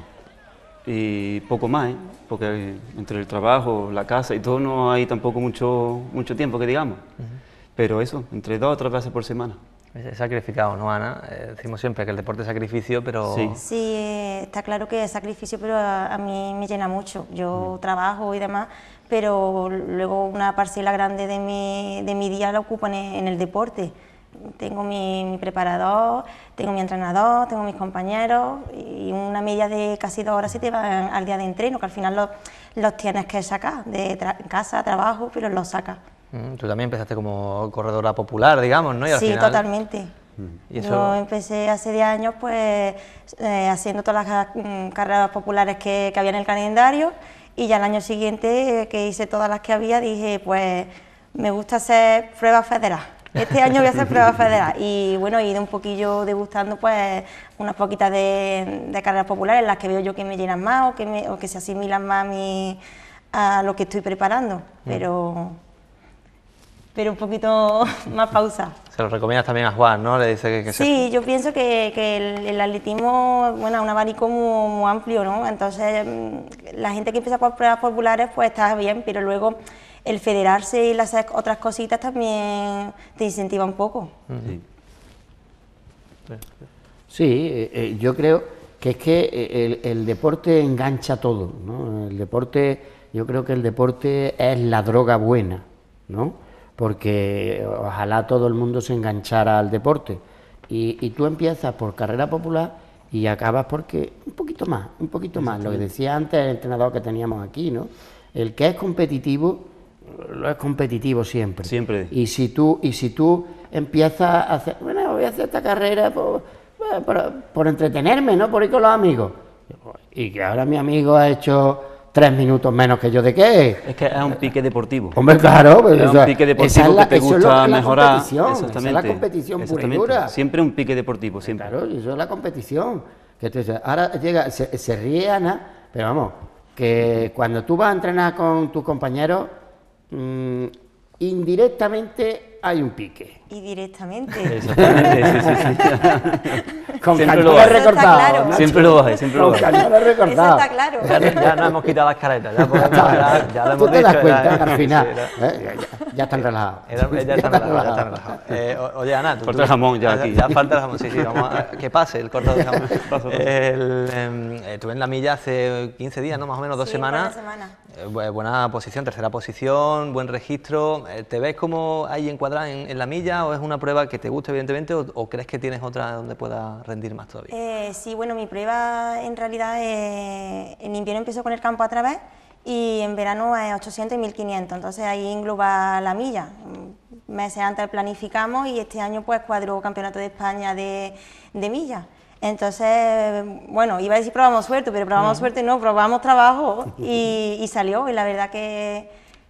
Y poco más, ¿eh? porque entre el trabajo, la casa y todo no hay tampoco mucho, mucho tiempo que digamos. Pero eso, entre dos o tres veces por semana. Es sacrificado, ¿no, Ana? Eh, decimos siempre que el deporte es sacrificio, pero... Sí. Sí, eh, está claro que es sacrificio, pero a, a mí me llena mucho. Yo trabajo y demás, pero luego una parcela grande de mi, de mi día la ocupo en el, en el deporte. Tengo mi, mi preparador, tengo mi entrenador, tengo mis compañeros y una media de casi dos horas se te van al día de entreno, que al final los, los tienes que sacar de tra- casa, trabajo, pero los sacas. Mm, Tú también empezaste como corredora popular, digamos, ¿no? Y al Sí, final- totalmente. Y eso- Yo empecé hace 10 años pues eh, haciendo todas las mm, carreras populares que, que había en el calendario y ya el año siguiente eh, que hice todas las que había dije pues me gusta hacer pruebas federales. Este año voy a hacer pruebas federales y bueno, he ido un poquillo degustando pues unas poquitas de, de carreras populares las que veo yo que me llenan más o que, me- o que se asimilan más a, mi- a lo que estoy preparando, pero, pero un poquito más pausa. Se lo recomiendas también a Juan, ¿no? Le dice que, que se- Sí, yo pienso que, que el, el atletismo, bueno, es un abanico muy, muy amplio, ¿no? Entonces, mm, la gente que empieza por pruebas populares, pues está bien, pero luego el federarse y las hacer otras cositas también te incentiva un poco. Sí. Sí, eh, eh, yo creo que es que eh, el, el deporte engancha todo, ¿no? El deporte, yo creo que el deporte es la droga buena, ¿no? Porque ojalá todo el mundo se enganchara al deporte. Y, y tú empiezas por carrera popular y acabas porque un poquito más, un poquito más. Lo que decía antes el entrenador que teníamos aquí, ¿no? El que es competitivo, lo es competitivo siempre. Siempre. Y si tú, y si tú empiezas a hacer, bueno, voy a hacer esta carrera por, por, por entretenerme, ¿no? Por ir con los amigos. Y que ahora mi amigo ha hecho tres minutos menos que yo de qué. Es que es un pique deportivo. Hombre, claro, pues, es o sea, un pique esa deportivo es la- que te eso gusta que es la mejorar. competición, esa es la Exactamente. competición pura y Exactamente. dura. Siempre un pique deportivo, siempre. Claro, eso es la competición. Que dices, ahora llega, se, se ríe Ana, pero vamos, que cuando tú vas a entrenar con tus compañeros, mm, indirectamente hay un pique. Y directamente. Exactamente, sí, sí, sí. Con Siempre lo hay. recortados. claro. Nacho. Siempre lo hay, siempre lo Con hay. cañones Eso recortados. está claro. Ya, ya nos hemos quitado las caretas, ya, podemos- ya, ya lo Tú hemos te das dicho, cuenta ya- que al final sí, ¿eh? ya, ya- ya están relajados. Era- ya están relajados, ya están relajados. Eh, oye, Ana, tú, Falta tú- el jamón ya aquí. Ya falta el jamón, sí, sí, vamos a, que pase el cortado de jamón. El, em, eh, tú en la milla hace 15 días, ¿no? Más o menos dos semanas. semanas. Eh, bu- buena posición, tercera posición, buen registro. Eh, ¿Te ves como ahí encuadrada en, la milla o es una prueba que te guste, evidentemente, o, crees que tienes otra donde pueda rendir más todavía? Eh, sí, bueno, mi prueba en realidad eh, en invierno empezó con el campo a través y en verano es 800 y 1500, entonces ahí engloba la milla. Mm, Meses antes planificamos y este año pues cuadro campeonato de España de, de milla. Entonces, bueno, iba a decir probamos suerte, pero probamos suerte no, probamos trabajo y, y salió y la verdad que,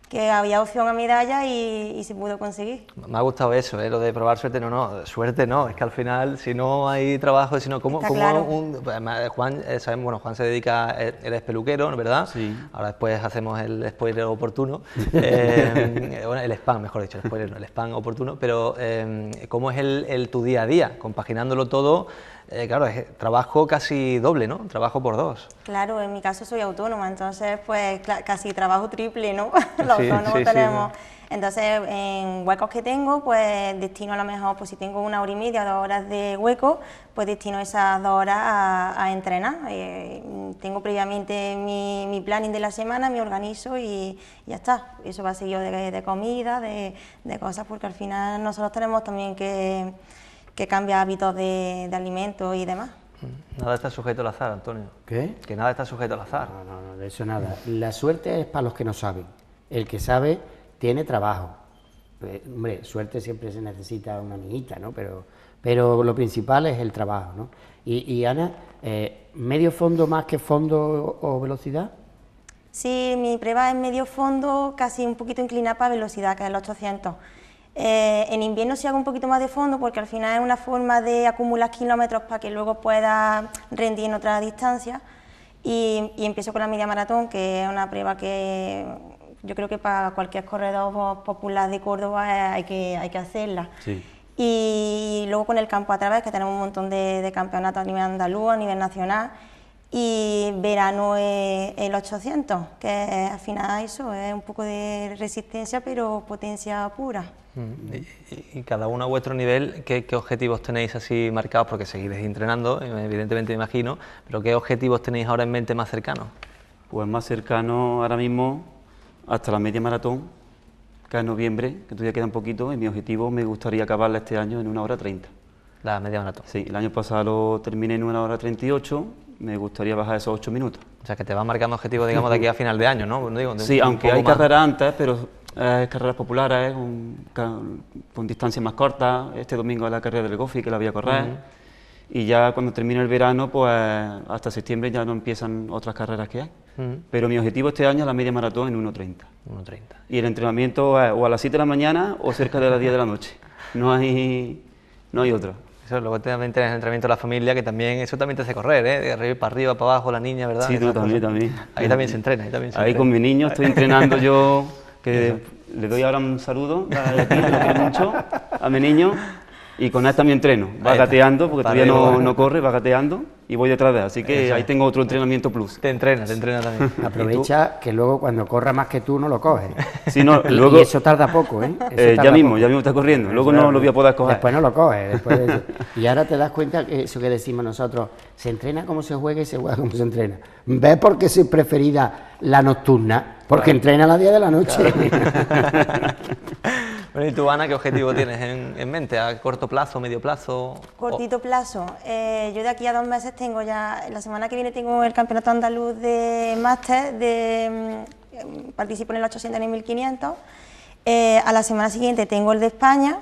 que había opción a medalla y, y se pudo conseguir. Me ha gustado eso, ¿eh? lo de probar suerte, no, no, suerte no, es que al final si no hay trabajo, si no, ¿cómo, claro. un, pues, además, Juan, eh, sabemos, bueno, Juan se dedica, él él es peluquero. ¿verdad? Sí. Ahora después hacemos el spoiler oportuno, eh, bueno, el spam, mejor dicho, el spoiler no, el spam oportuno, pero eh, ¿cómo es el, el tu día a día? Compaginándolo todo, eh, claro, es trabajo casi doble, ¿no? Trabajo por dos. Claro, en mi caso soy autónoma, entonces pues casi trabajo triple, ¿no? Los autónomos sí, sí, tenemos. Entonces, en huecos que tengo, pues destino a lo mejor, pues si tengo una hora y media, dos horas de hueco, pues destino esas dos horas a, a entrenar. Eh, tengo previamente mi, mi planning de la semana, me organizo y ya está. Eso va seguido de, de comida, de, de cosas, porque al final nosotros tenemos también que, que cambiar hábitos de, de alimentos y demás. Nada está sujeto al azar, Antonio. ¿Qué? Que nada está sujeto al azar. No, no, no, de eso nada. La suerte es para los que no saben. El que sabe tiene trabajo. Eh, hombre, suerte siempre se necesita una amiguita, ¿no? Pero, pero lo principal es el trabajo, ¿no? Y, y Ana, eh, ¿medio fondo más que fondo o, o velocidad? Sí, mi prueba es medio fondo, casi un poquito inclinada para velocidad, que es el 800. Eh, en invierno sí hago un poquito más de fondo porque al final es una forma de acumular kilómetros para que luego pueda rendir en otra distancia. Y, y empiezo con la media maratón, que es una prueba que yo creo que para cualquier corredor popular de Córdoba eh, hay que, hay que hacerla. Sí. Y luego con el campo a través, que tenemos un montón de, de campeonatos a nivel andaluz, a nivel nacional. Y verano es el 800, que al final eso es un poco de resistencia, pero potencia pura. Mm, Y, y cada uno a vuestro nivel, ¿qué, qué objetivos tenéis así marcados? Porque seguiréis entrenando, eh, evidentemente me imagino, pero ¿qué objetivos tenéis ahora en mente más cercanos? Pues más cercano ahora mismo hasta la media maratón, que es en noviembre, que todavía queda un poquito, y mi objetivo me gustaría acabarla este año en una hora 30. La media maratón. Sí, el año pasado lo terminé en una hora 38, me gustaría bajar esos 8 minutos. O sea, que te vas marcando objetivos, digamos, de aquí a final de año, ¿no? No digo, Sí, un aunque hay carreras antes, pero es carreras populares, un, con distancias más cortas. Este domingo es la carrera del Gofi, que la voy a correr. Ujú. Y ya cuando termine el verano, pues hasta septiembre ya no empiezan otras carreras que hay. Ujú. Pero mi objetivo este año es la media maratón en 1.30. 1.30. Y el entrenamiento es o a las 7 de la mañana o cerca de las 10 de la noche. No hay, no hay otra. Eso, luego también tienes el entrenamiento de la familia, que también, eso también te hace correr, ¿eh? De arriba para arriba, para abajo, la niña, ¿verdad? Sí, no, también, también. Ahí también se entrena, ahí también se Ahí entrena. con mi niño estoy entrenando yo, que le doy ahora un saludo de aquí, lo quiero mucho, a mi niño, y con él también entreno. Va Ahí está. gateando, porque Para todavía no, no corre, va gateando, y voy detrás de él. Así que Eso ahí tengo otro entrenamiento plus. Te entrena, te entrena también. Aprovecha que luego cuando corra más que tú no lo coges. Sí, no, Y- luego- y eso tarda poco, ¿eh? Eh, ya mismo, poco. ya mismo está corriendo. Luego no lo voy a poder coger. Después no lo coges. después de eso. Y ahora te das cuenta que eso que decimos nosotros, se entrena como se juega y se juega como se entrena. ¿Ves por qué es preferida la nocturna? Porque entrena a las 10 de la noche. Bueno, ¿y tú, Ana, qué objetivo tienes en, en mente? ¿A corto plazo, medio plazo? Cortito plazo. Eh, yo de aquí a dos meses tengo ya, la semana que viene tengo el campeonato andaluz de máster, de, mm, participo en el 800 y en el 1500. Eh, a la semana siguiente tengo el de España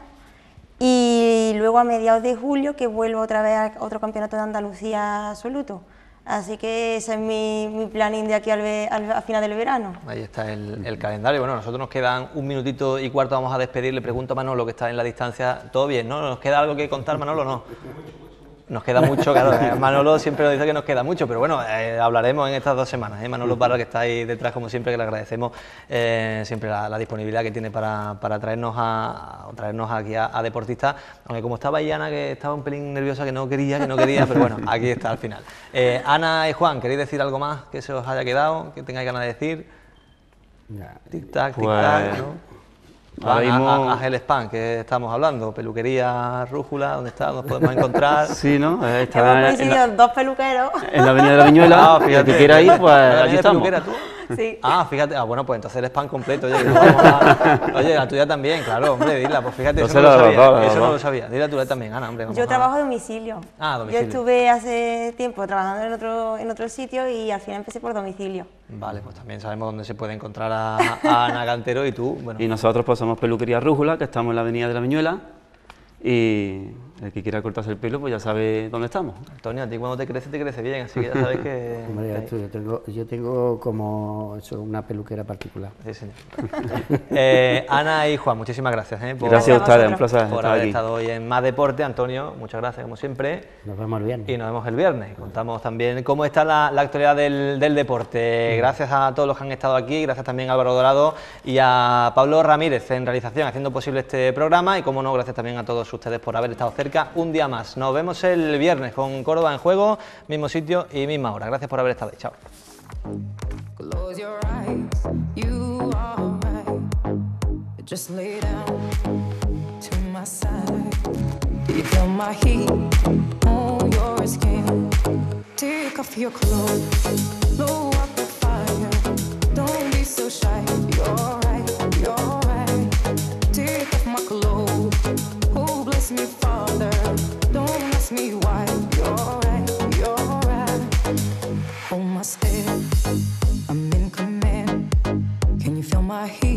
y luego a mediados de julio que vuelvo otra vez a otro campeonato de Andalucía absoluto. Así que ese es mi, mi planning de aquí al, ve- al- final del verano. Ahí está el, el calendario. Bueno, nosotros nos quedan un minutito y cuarto, vamos a despedir. Le pregunto a Manolo, que está en la distancia. ¿Todo bien, no? ¿Nos queda algo que contar, Manolo, no? Nos queda mucho, claro. eh, Manolo siempre nos dice que nos queda mucho, pero bueno, eh, hablaremos en estas dos semanas. ¿eh? Manolo Parra, que está ahí detrás, como siempre, que le agradecemos eh, siempre la, la disponibilidad que tiene para, para traernos, a, traernos aquí a, a deportistas. Aunque como estaba ahí Ana, que estaba un pelín nerviosa, que no quería, que no quería, pero bueno, aquí está al final. Eh, Ana y Juan, ¿queréis decir algo más que se os haya quedado, que tengáis ganas de decir? Tic-tac, Pues, tic-tac, ¿no? Ahora A- mismo- a, a Gel Span, que estamos hablando, peluquería Rújula, ¿dónde está? ¿Nos podemos encontrar? Sí, ¿no? Eh, está Hemos en la- coincidido dos peluqueros. en la avenida de la Viñuela, Ah, el fíjate. que quiera ir, pues ¿La aquí estamos. peluquera tú? Sí. Ah, fíjate, ah, bueno, pues entonces el spam completo. Oye, a- oye, la tuya también, claro, hombre, dila, pues fíjate, eso no lo sabía, la eso no lo sabía. Dila tú también, Ana, hombre. vamos Yo trabajo a domicilio. Ah, domicilio. Yo estuve hace tiempo trabajando en otro, en otro sitio y al final empecé por domicilio. Vale, pues también sabemos dónde se puede encontrar a, a Ana Cantero y tú, bueno, Y nosotros pues somos Peluquería Rújula, que estamos en la avenida de la Viñuela. Y el que quiera cortarse el pelo, pues ya sabe dónde estamos. Antonio, a ti cuando te crece, te crece bien, así que ya sabes que... Hombre, yo, tengo, yo tengo como eso, una peluquera particular. Sí, señor. Eh, Ana y Juan, muchísimas gracias. eh, por, Gracias a ustedes, un placer por estar haber aquí. estado hoy en Más Deporte. Antonio, muchas gracias como siempre. Nos vemos el viernes. Y nos vemos el viernes. Contamos también cómo está la, la actualidad del, del deporte. Gracias a todos los que han estado aquí, gracias también a Álvaro Dorado y a Pablo Ramírez en realización, haciendo posible este programa. Y como no, gracias también a todos ustedes por haber estado cerca un día más. Nos vemos el viernes con Córdoba en juego, mismo sitio y misma hora. Gracias por haber estado ahí. Chao. Just lay down to my side. You feel my heat on your skin. Take off your clothes, blow up the fire. Don't be so shy. You're right, you're right. Take off my clothes. Oh, bless me. my heat?